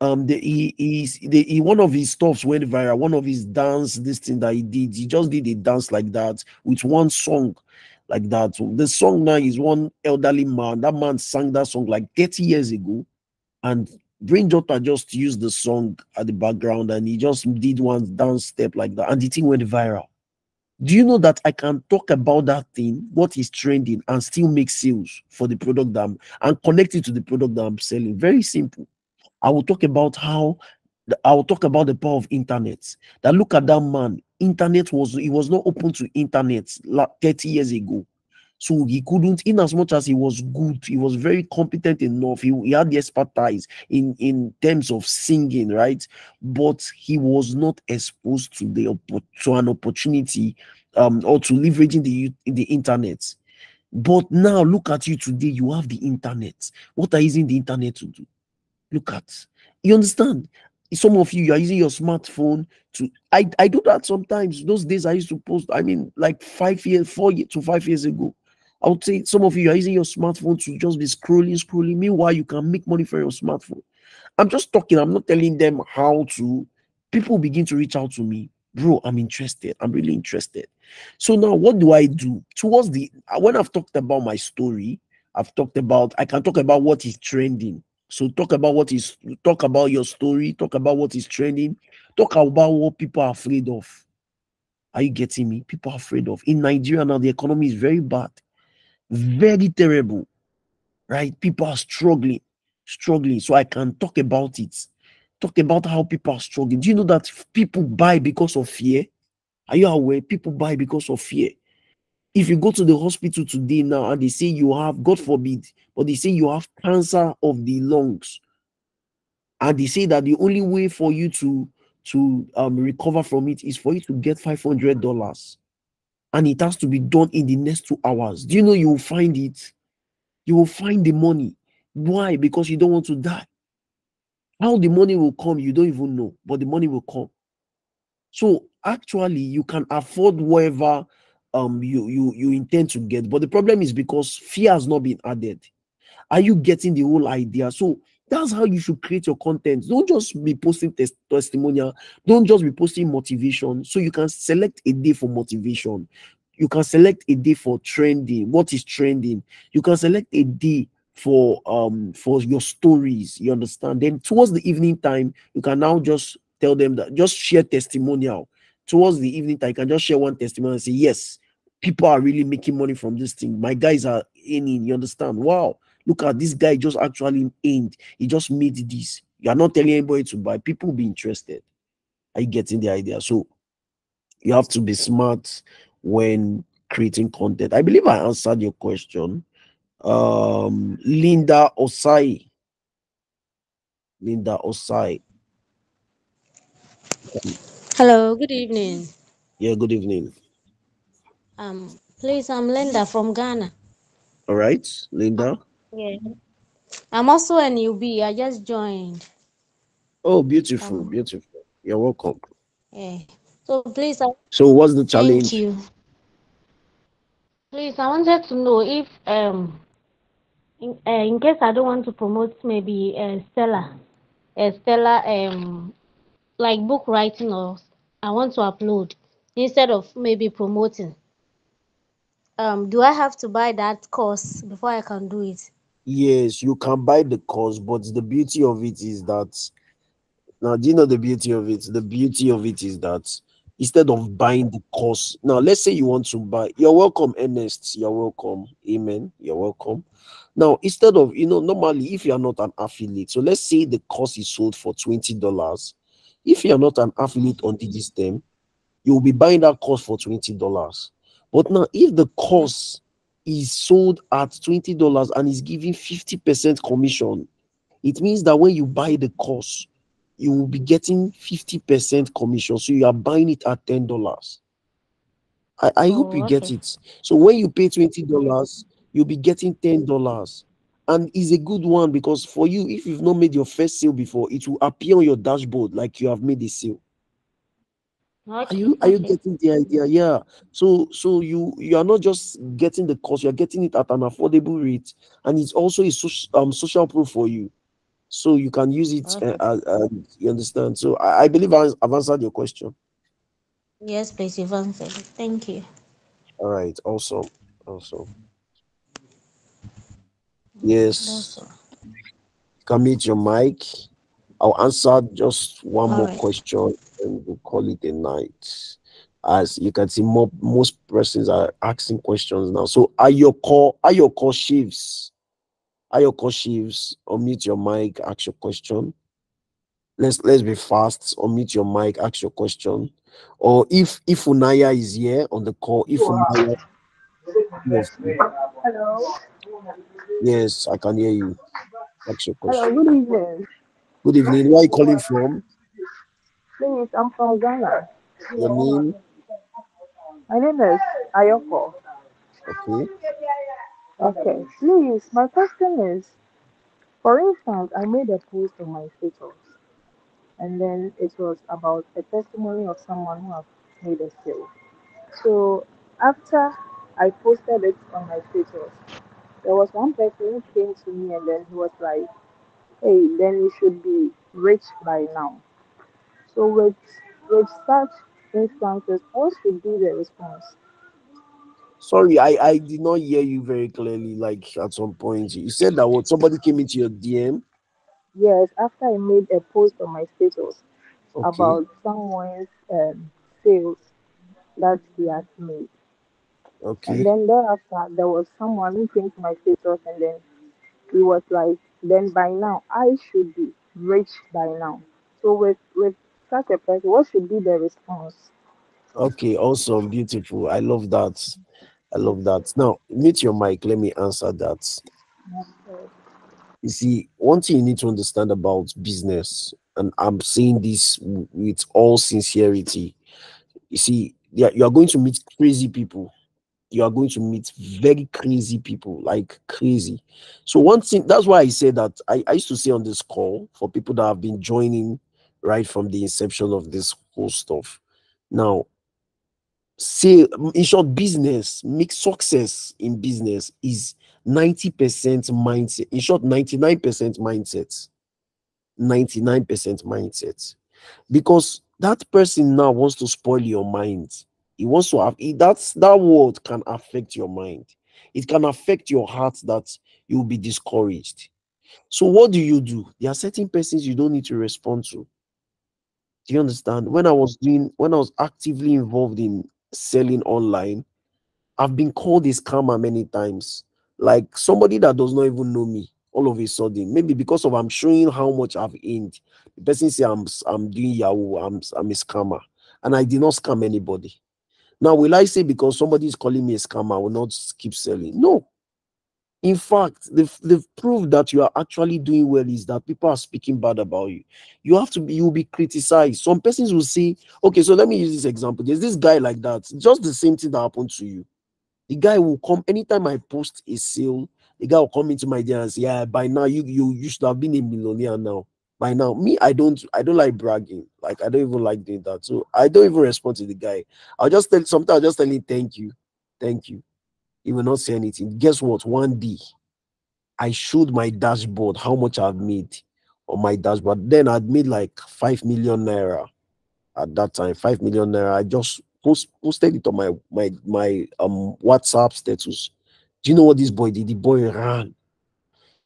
um the, he he's the, he one of his stuffs went viral one of his dance this thing that he did he just did a dance like that with one song like that the song now is one elderly man that man sang that song like 30 years ago and brain jotter just used the song at the background and he just did one dance step like that and the thing went viral do you know that i can talk about that thing what is trending and still make sales for the product that I'm, and connect it to the product that i'm selling very simple I will talk about how I will talk about the power of internet. That look at that man. Internet was he was not open to internet like 30 years ago. So he couldn't, in as much as he was good, he was very competent enough. He, he had the expertise in, in terms of singing, right? But he was not exposed to the to an opportunity um or to leveraging the the internet. But now look at you today, you have the internet. What are you using the internet to do? look at. You understand? some of you you are using your smartphone to I, I do that sometimes. Those days I used to post, I mean, like five years, four years to five years ago. I would say some of you are using your smartphone to just be scrolling, scrolling. Meanwhile, you can make money from your smartphone. I'm just talking, I'm not telling them how to. People begin to reach out to me, bro. I'm interested. I'm really interested. So now, what do I do? Towards the when I've talked about my story, I've talked about I can talk about what is trending. So talk about what is talk about your story, talk about what is trending, talk about what people are afraid of. Are you getting me? People are afraid of. In Nigeria now, the economy is very bad, very terrible, right? People are struggling, struggling. So I can talk about it. Talk about how people are struggling. Do you know that people buy because of fear? Are you aware? People buy because of fear. If you go to the hospital today now and they say you have, God forbid, but they say you have cancer of the lungs, and they say that the only way for you to to um, recover from it is for you to get five hundred dollars, and it has to be done in the next two hours. Do you know you will find it? You will find the money. Why? Because you don't want to die. How the money will come, you don't even know, but the money will come. So actually, you can afford whatever um you you you intend to get, but the problem is because fear has not been added. Are you getting the whole idea? So that's how you should create your content. Don't just be posting tes- testimonial. Don't just be posting motivation. So you can select a day for motivation. You can select a day for trending. What is trending? You can select a day for um for your stories. You understand? Then towards the evening time, you can now just tell them that just share testimonial. Towards the evening time, you can just share one testimonial and say, Yes, people are really making money from this thing. My guys are earning. You understand? Wow, look at this guy just actually aimed. He just made this. You are not telling anybody to buy. People will be interested. Are you getting the idea? So you have to be smart when creating content. I believe I answered your question. Um, Linda Osai. Linda Osai. Hello, good evening. Yeah, good evening. Um, please, I'm Linda from Ghana. All right, Linda. Yeah. I'm also a newbie. I just joined. Oh, beautiful, Um, beautiful. You're welcome. Yeah. So please, I So, what's the challenge? thank you. Please, I wanted to know if um in, uh, in case I don't want to promote maybe uh, Stella, uh, Stella um like book writing or I want to upload instead of maybe promoting. Um, do I have to buy that course before I can do it? Yes, you can buy the course, but the beauty of it is that now, do you know the beauty of it? The beauty of it is that instead of buying the course, now let's say you want to buy, you're welcome, Ernest. You're welcome. Amen. You're welcome. Now, instead of you know, normally if you are not an affiliate, so let's say the course is sold for $20. If you are not an affiliate on DigiStem, you will be buying that course for $20. But now, if the course is sold at $20 and is giving 50% commission, it means that when you buy the course, you will be getting 50% commission. So you are buying it at $10. I, I oh, hope Oh, you get it. So when you pay $20, you'll be getting $10. And it's a good one because for you, if you've not made your first sale before, it will appear on your dashboard like you have made a sale. Are you are you getting the idea? Yeah. So so you you are not just getting the cost, you are getting it at an affordable rate, and it's also a social um social proof for you. So you can use it. Uh, Okay. uh, um, you understand? So I, I believe I- I've answered your question. Yes, please, you've answered. Thank you. All right. Awesome. Awesome. Yes. all. You can mute your mic. I'll answer just one All more right. question and we'll call it a night. As you can see, more, most persons are asking questions now. So are your call are your call shifts? Are your call shifts? Unmute your mic, ask your question. Let's let's be fast. Unmute your mic, ask your question. Or if if Unaya is here on the call, if Unaya yes, Hello. yes, I can hear you. Ask your Hello, question. good evening. Good evening. Where are you calling from? Please, I'm from Ghana. Your name? My name is Ayoko. Okay. Okay. Please, my question is, for instance, I made a post on my status and then it was about a testimony of someone who has made a sale. So after I posted it on my status, there was one person who came to me and then he was like, "Hey, then you should be rich by now." So with with such instances, what should be the response? Sorry, I, I did not hear you very clearly. Like at some point, you said that what somebody came into your DM. Yes, after I made a post on my status Okay. about someone's um, sales that he has made. Okay. And then thereafter, there was someone who came to my status and then he was like, then by now, I should be rich by now. So with, with such a person, what should be the response? Okay. Awesome. Beautiful. I love that. I love that. Now, meet your mic. Let me answer that. You see, one thing you need to understand about business, and I'm saying this with all sincerity. You see, you are going to meet crazy people. You are going to meet very crazy people, like crazy. So one thing that's why I say that I, I used to say on this call for people that have been joining right from the inception of this whole stuff. Now, say in short, business make success in business is 90% mindset. In short, 99% mindset. 99% mindset. Because that person now wants to spoil your mind. He wants to have that's that word can affect your mind. It can affect your heart that you'll be discouraged. So what do you do? There are certain persons you don't need to respond to. Do you understand? When I was doing, when I was actively involved in selling online, I've been called a scammer many times. Like somebody that does not even know me, all of a sudden, maybe because of I'm showing how much I've earned. The person say I'm I'm doing Yahoo, I'm I'm a scammer, and I did not scam anybody. Now, will I say because somebody is calling me a scammer, I will not keep selling? No. In fact, the the proof that you are actually doing well is that people are speaking bad about you. You have to be, you will be criticized. Some persons will say, okay, so let me use this example. There's this guy like that, just the same thing that happened to you. The guy will come anytime I post a sale, the guy will come into my DM and say, Yeah, by now you you you should have been a millionaire now. By now, me, I don't I don't like bragging. Like I don't even like doing that. So I don't even respond to the guy. I'll just tell sometimes I'll just tell him thank you. Thank you. He will not say anything. Guess what? One day I showed my dashboard how much I've made on my dashboard. Then I'd made like five million naira at that time. Five million naira. I just post, posted it on my my my um WhatsApp status. Do you know what this boy did? The boy ran.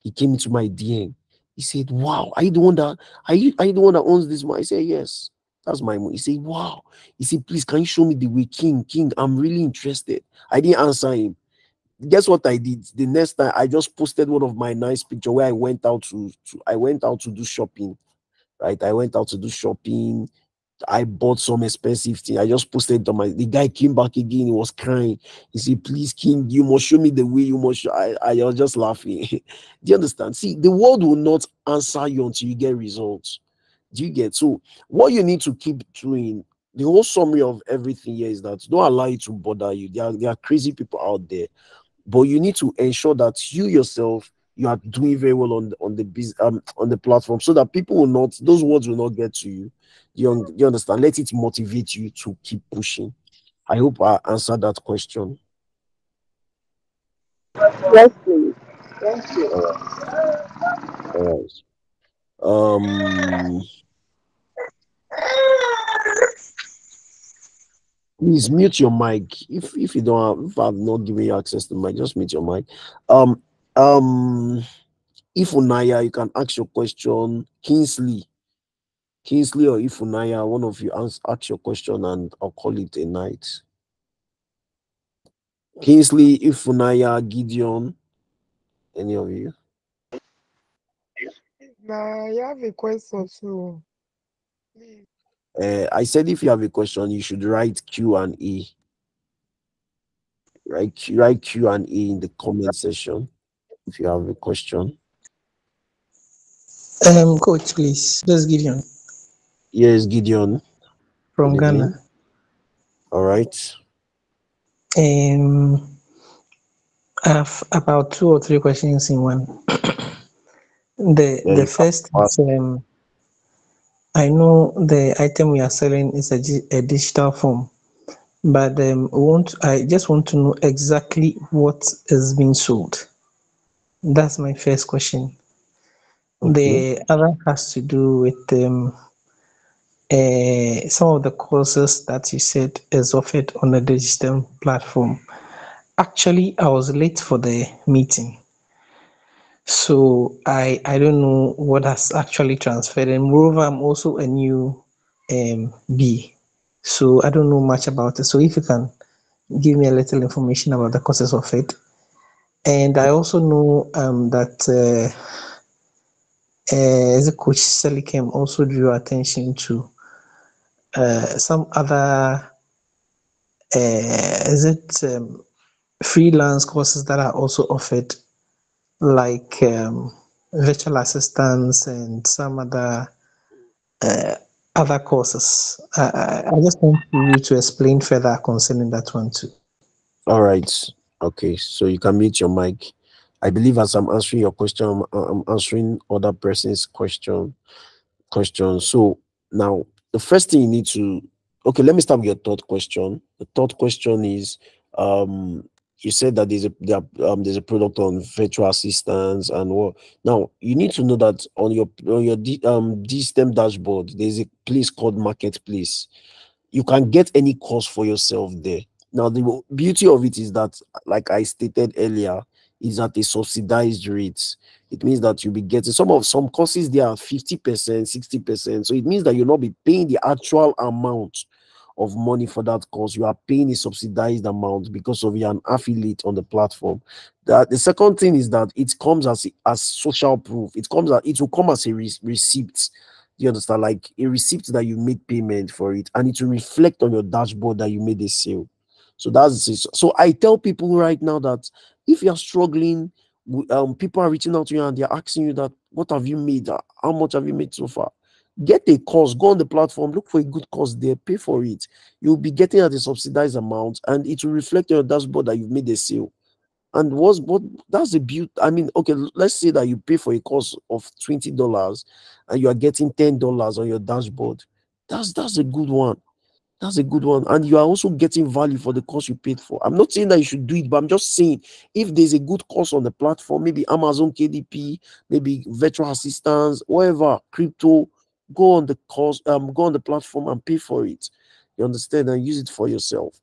He came into my DM. He said, Wow, are you the one that are you are you the one that owns this money? I said, Yes, that's my money. He said, Wow. He said, Please, can you show me the way? King, King, I'm really interested. I didn't answer him guess what I did? The next time I just posted one of my nice picture where I went out to, to I went out to do shopping, right? I went out to do shopping. I bought some expensive thing. I just posted on my the guy came back again. He was crying. He said, Please, King, you must show me the way you must show. I, I was just laughing. Do you understand? See, the world will not answer you until you get results. Do you get so what you need to keep doing? The whole summary of everything here is that don't allow it to bother you. There are, there are crazy people out there but you need to ensure that you yourself you are doing very well on the, on the um on the platform so that people will not those words will not get to you. You, un- you understand? Let it motivate you to keep pushing. I hope i answered that question. Yes, please. Thank you. all right. Um please mute your mic if if you don't have if i've not given you access to mic just mute your mic um um if unaya you can ask your question kingsley Kingsley or Ifunaya, one of you ask, ask your question and I'll call it a night. Kingsley, Ifunaya, Gideon, any of you? I have a question too. Please. Uh, I said if you have a question, you should write Q and E. Write Q, write Q and E in the comment section if you have a question. Um, coach, please. This Gideon Yes, Gideon. from evening. Ghana. All right. Um, I have about two or three questions in one. the the first is um, I know the item we are selling is a, a digital form, but um, we want I just want to know exactly what is being sold. That's my first question. Okay. The other has to do with um, uh, some of the courses that you said is offered on the digital platform. Actually, I was late for the meeting, so I I don't know what has actually transferred. And moreover, I'm also a new um, B, so I don't know much about it. So if you can give me a little information about the courses offered, and I also know um, that. Uh, uh, as a coach Selikem also drew attention to uh, some other uh, is it um, freelance courses that are also offered like um, virtual assistants and some other uh, other courses. I, I just want you to explain further concerning that one too. All right. Okay. So you can mute your mic. I believe as I'm answering your question, I'm, I'm answering other person's question. Question. So now the first thing you need to okay, let me start with your third question. The third question is um you said that there's a there, um, there's a product on virtual assistants and what now you need to know that on your on your D, um DSTEM dashboard there's a place called marketplace you can get any course for yourself there. Now, the beauty of it is that, like I stated earlier, is at a subsidized rate. It means that you'll be getting some of some courses they are 50%, 60%. So it means that you'll not be paying the actual amount of money for that course. You are paying a subsidized amount because of you're an affiliate on the platform. That the second thing is that it comes as as social proof. It comes as it will come as a re- receipt. You understand? Like a receipt that you made payment for it, and it will reflect on your dashboard that you made a sale. So that's it. So I tell people right now that if you're struggling, um, people are reaching out to you and they're asking you that, what have you made? How much have you made so far? Get a course, go on the platform, look for a good course there, pay for it. You'll be getting at a subsidized amount, and it will reflect on your dashboard that you've made a sale. And what's what that's the beauty. I mean, okay, let's say that you pay for a course of twenty dollars and you are getting ten dollars on your dashboard. That's that's a good one. That's a good one. And you are also getting value for the course you paid for. I'm not saying that you should do it, but I'm just saying if there's a good course on the platform, maybe Amazon KDP, maybe virtual assistants, whatever, crypto, go on the course, um, go on the platform and pay for it. You understand? And use it for yourself.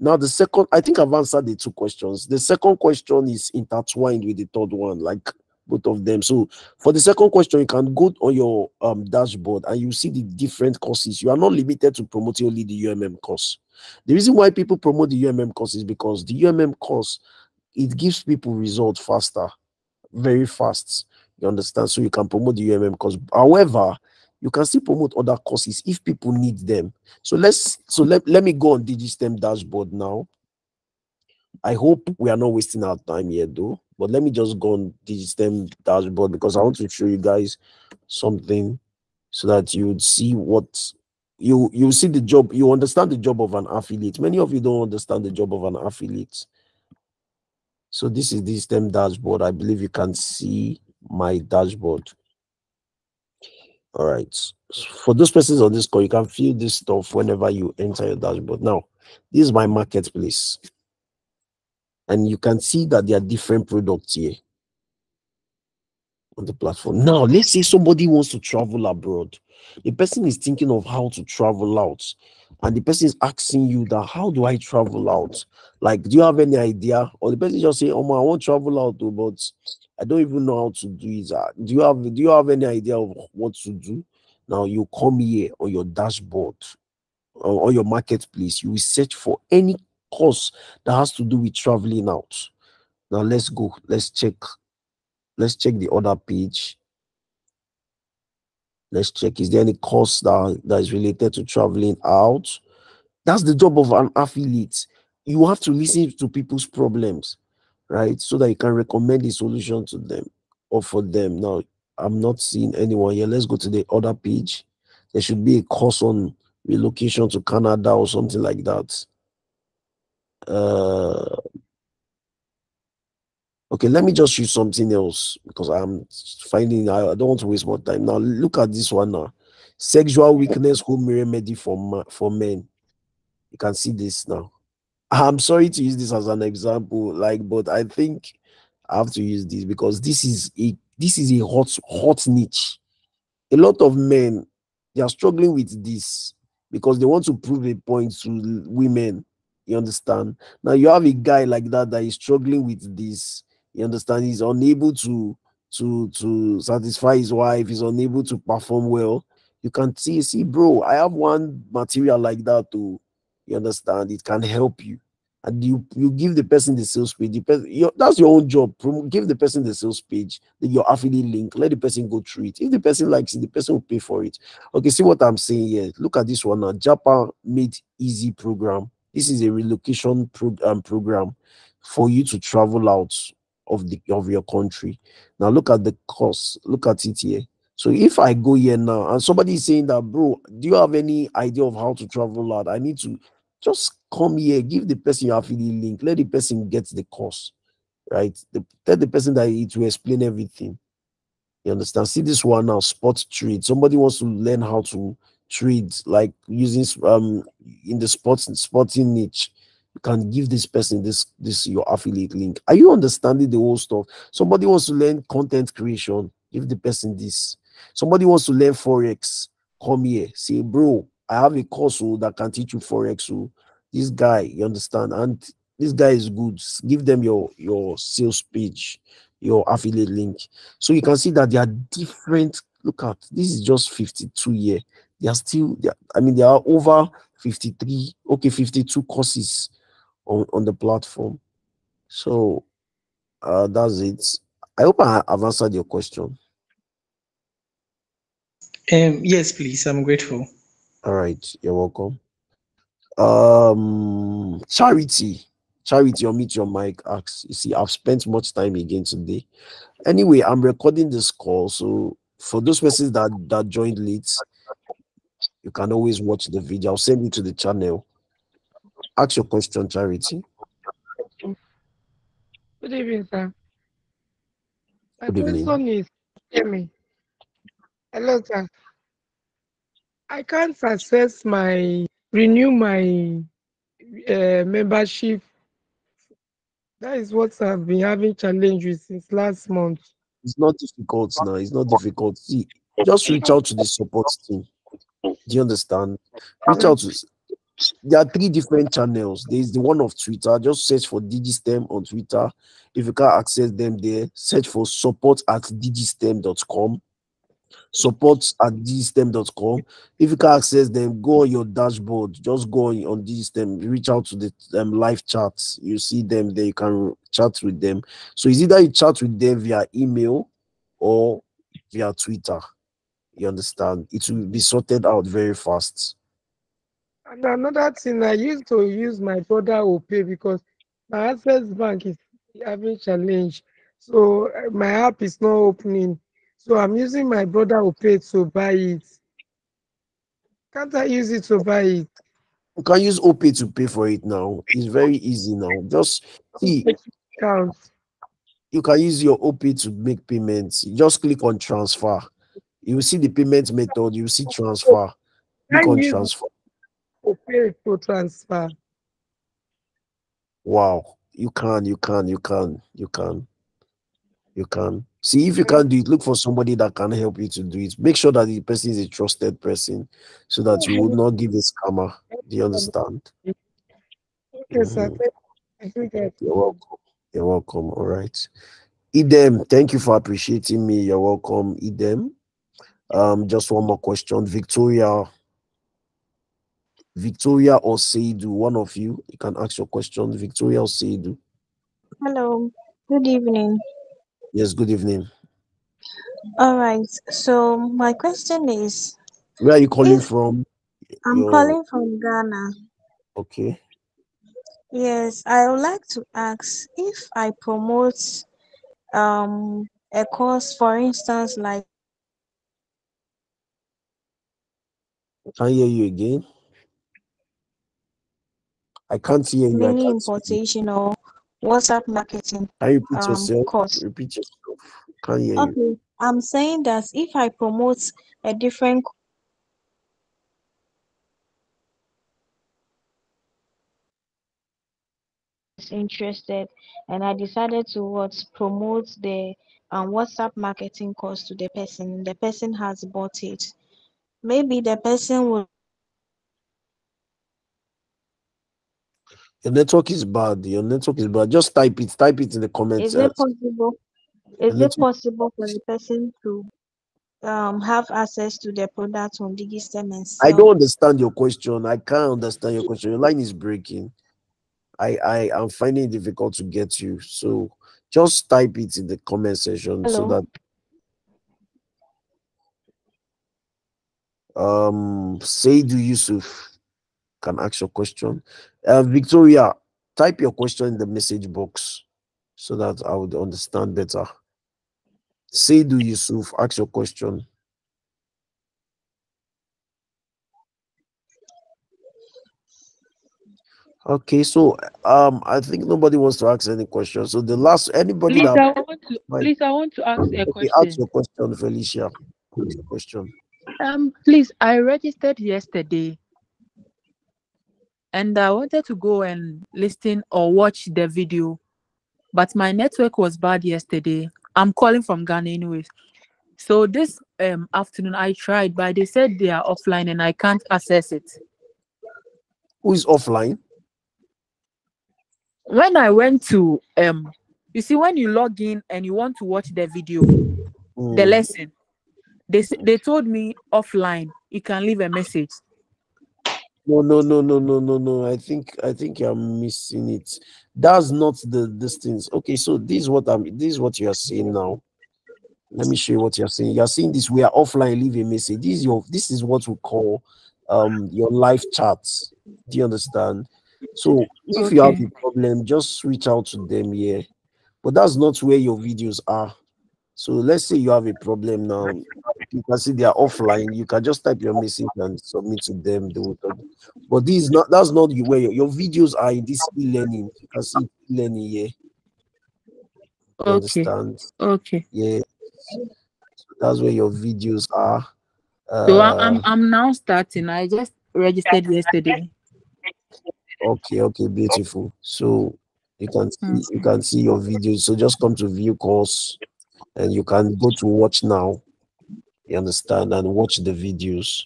Now, the second, I think I've answered the two questions. The second question is intertwined with the third one, like both of them. So for the second question, you can go on your um dashboard and you see the different courses. You are not limited to promoting only the UMM course. The reason why people promote the UMM course is because the UMM course it gives people results faster, very fast. You understand? So you can promote the UMM course. However, you can still promote other courses if people need them. So let's so let, let me go on Digistem dashboard now. I hope we are not wasting our time here though. But let me just go on Digistem dashboard because I want to show you guys something so that you would see what you you see the job, you understand the job of an affiliate. Many of you don't understand the job of an affiliate. So this is the STEM dashboard. I believe you can see my dashboard. All right. For those persons on this call, you can feel this stuff whenever you enter your dashboard. Now, this is my marketplace. And you can see that there are different products here on the platform. Now, let's say somebody wants to travel abroad. The person is thinking of how to travel out, and the person is asking you that how do I travel out? Like, do you have any idea? Or the person just say, Oh, I want to travel out, though, but I don't even know how to do it. Uh, Do you have do you have any idea of what to do? Now you come here on your dashboard or on your marketplace, you will search for any course that has to do with traveling out. Now let's go. Let's check. Let's check the other page. Let's check. Is there any course that, that is related to traveling out? That's the job of an affiliate. You have to listen to people's problems, right? So that you can recommend a solution to them or for them. Now, I'm not seeing anyone here. Let's go to the other page. There should be a course on relocation to Canada or something like that. Uh, okay, let me just use something else because I'm finding I, I don't want to waste more time. Now, look at this one now. Sexual weakness home remedy for for men. You can see this now. I'm sorry to use this as an example, like, but I think I have to use this because this is a this is a hot hot niche. A lot of men they are struggling with this because they want to prove a point to women. You understand? Now you have a guy like that that is struggling with this. You understand? He's unable to to to satisfy his wife. He's unable to perform well. You can see, see, bro. I have one material like that too. You understand? It can help you and you you give the person the sales page. The person, your, that's your own job. Give the person the sales page, the, your affiliate link. Let the person go through it. If the person likes it, the person will pay for it. Okay, see what I'm saying here. Look at this one now. Japa made easy program. This is a relocation program um, program for you to travel out of the of your country. Now look at the cost. Look at it here. So if I go here now and somebody is saying that, bro, do you have any idea of how to travel out? I need to just come here, give the person your affiliate link, let the person get the course, right? The, tell the person that it will explain everything. You understand? See this one now, sports trade. Somebody wants to learn how to trade, like using um in the sports sporting niche. You can give this person this this your affiliate link. Are you understanding the whole stuff? Somebody wants to learn content creation, give the person this. Somebody wants to learn forex, come here. Say, bro, I have a course oh, that can teach you forex. So this guy, you understand, and this guy is good. Give them your your sales page, your affiliate link, so you can see that they are different. Look at this is just 52 year. They are still, they are, I mean, there are over 53, okay, 52 courses on, on the platform. So uh that's it. I hope I have answered your question. Um, yes, please. I'm grateful. All right, you're welcome. Um, charity, charity, unmute your mic. Ask. You see, I've spent much time again today. Anyway, I'm recording this call, so for those persons that that joined late, you can always watch the video. I'll send you to the channel. Ask your question, charity. Good evening, sir. My Good evening. question is, hear me. Hello, sir. I can't access my renew my uh, membership. That is what I've been having challenge with since last month. It's not difficult now. It's not difficult. See, just reach out to the support team. Do you understand? Reach out to. There are three different channels. There is the one of Twitter. Just search for Digistem on Twitter. If you can't access them there, search for support at digistem.com. Support at digistem.com. If you can't access them, go on your dashboard. Just go on, on Digistem. Reach out to the um, live chats. You see them there. You can chat with them. So it's either you chat with them via email or via Twitter. You understand? It will be sorted out very fast. And another thing, I used to use my brother OPay because my access bank is having challenge. So uh, my app is not opening. So I'm using my brother OPay to buy it. Can't I use it to buy it? You can use OPay to pay for it now. It's very easy now. Just see, Count. you can use your OPay to make payments. Just click on transfer. You will see the payment method. You will see transfer. Click Can on transfer. OPay to transfer. Wow. You can, you can, you can, you can, you can. See if you can't do it, look for somebody that can help you to do it. Make sure that the person is a trusted person so that you will not give a scammer. Do you understand? Okay, sir. I think that You're welcome. You're welcome. All right. Idem, thank you for appreciating me. You're welcome, Idem. Um, just one more question. Victoria, Victoria or Seidu, one of you, you can ask your question. Victoria or Seidu. Hello, good evening. Yes, good evening. All right, so my question is Where are you calling if from? I'm Your calling from Ghana, okay. yes, I would like to ask if I promote um a course, for instance, like Can't hear you again. I can't hear you. I mini can't hear you. importation or WhatsApp marketing. I you repeat um, yourself? Course. Repeat yourself. Can hear okay. You. I'm saying that if I promote a different interested and I decided to what promote the um, WhatsApp marketing course to the person. The person has bought it. Maybe the person will Your network is bad. Your network is bad. Just type it. Type it in the comments. is it possible is it possible for the person to um have access to the product on Digistem and I don't understand your question. I can't understand your question. Your line is breaking. I I am finding it difficult to get you. So just type it in the comment section so that um say, Saidu Yusuf can ask your question. Uh, Victoria, type your question in the message box so that I would understand better. Say, Saidu Yusuf, ask your question. Okay, so um, I think nobody wants to ask any questions. So the last anybody Please, that I want to please I want to ask a okay, ask question. your question, Felicia. Ask your question. Um, please, I registered yesterday and I wanted to go and listen or watch the video, but my network was bad yesterday. I'm calling from Ghana anyways. So this um afternoon I tried, but they said they are offline and I can't access it. Who is offline? When I went to um you see when you log in and you want to watch the video, the Mm. lesson, they they told me offline. You can leave a message. No, no, no, no, no, no, no. I think I think you're missing it. That's not the distance. Okay, so this is what I'm this is what you are seeing now. Let me show you what you're saying. You're saying this. We are offline, leave a message. This is your this is what we call um your live chats. Do you understand? So if you have Okay. a problem, just reach out to them here. But that's not where your videos are. So let's say you have a problem now. You can see they are offline. You can just type your message and submit to them. They will talk. But this is not that's not you where your, your videos are in this e-learning. You can see e-learning here. You Okay. understand? Okay. Yeah. So that's where your videos are. So I- I'm Uh, I'm now starting. I just registered yesterday. okay, okay, beautiful. So you can see Mm. you can see your videos. So just come to view course and you can go to watch now. You understand and watch the videos.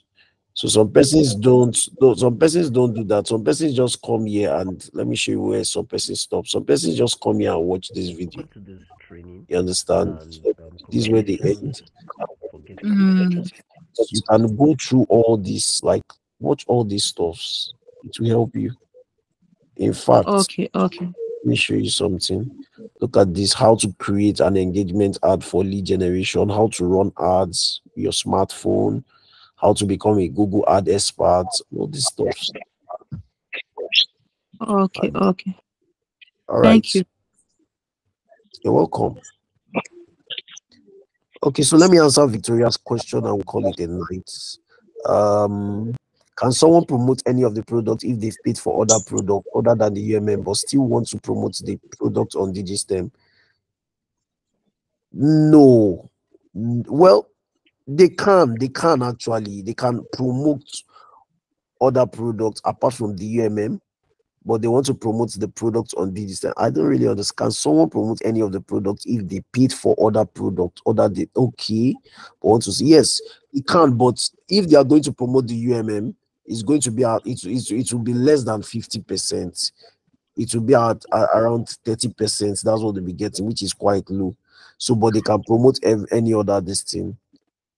So some persons don't no, some persons don't do that. Some persons just come here and let me show you where some persons stop. Some persons just come here and watch this video. You understand? So this is where they end. Mm. You can go through all this, like watch all these stuffs. It will help you. In fact, Okay. Okay. let me show you something. Look at this how to create an engagement ad for lead generation, how to run ads your smartphone, how to become a Google ad expert, all this stuff. Okay. Okay. All right. Thank you. You're welcome. Okay, so let me answer Victoria's question and we'll call it a night. Um, can someone promote any of the products if they've paid for other product other than the UMM but still want to promote the product on Digistem? No. Well, they can, they can actually, they can promote other products apart from the UMM, but they want to promote the product on Digistem. I don't really understand. Can someone promote any of the products if they paid for other products, other the okay, I want to say yes, it can, but if they are going to promote the UMM, it's going to be at it, it, it will be less than 50%. It will be at, around 30%. That's what they'll be getting, which is quite low. So, but they can promote ev- any other this thing,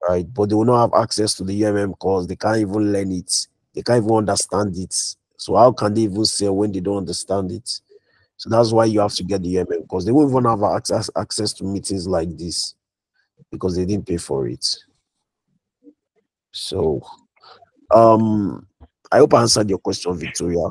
right? But they will not have access to the UMM course. They can't even learn it. They can't even understand it. So how can they even sell when they don't understand it? So that's why you have to get the UMM because they won't even have access access to meetings like this because they didn't pay for it. So um I hope I answered your question, Victoria.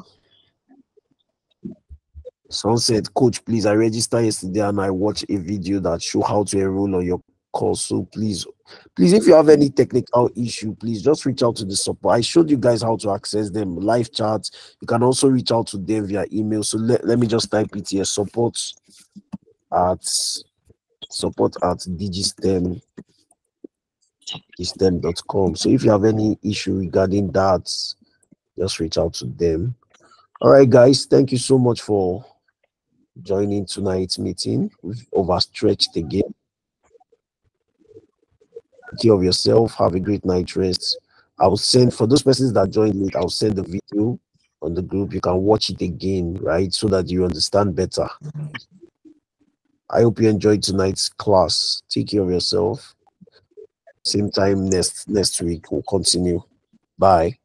Someone said, Coach, please, I registered yesterday and I watched a video that show how to enroll on your course. So please, please, if you have any technical issue, please just reach out to the support. I showed you guys how to access them, live chats. You can also reach out to them via email. So let, let me just type it here: support at support at digistem digistem.com. So if you have any issue regarding that, just reach out to them. All right, guys, thank you so much for joining tonight's meeting. We've overstretched again. Take care of yourself. Have a great night rest. I'll send for those persons that joined late, I'll send the video on the group. You can watch it again, right? So that you understand better. I hope you enjoyed tonight's class. Take care of yourself. Same time next next week. We'll continue. Bye.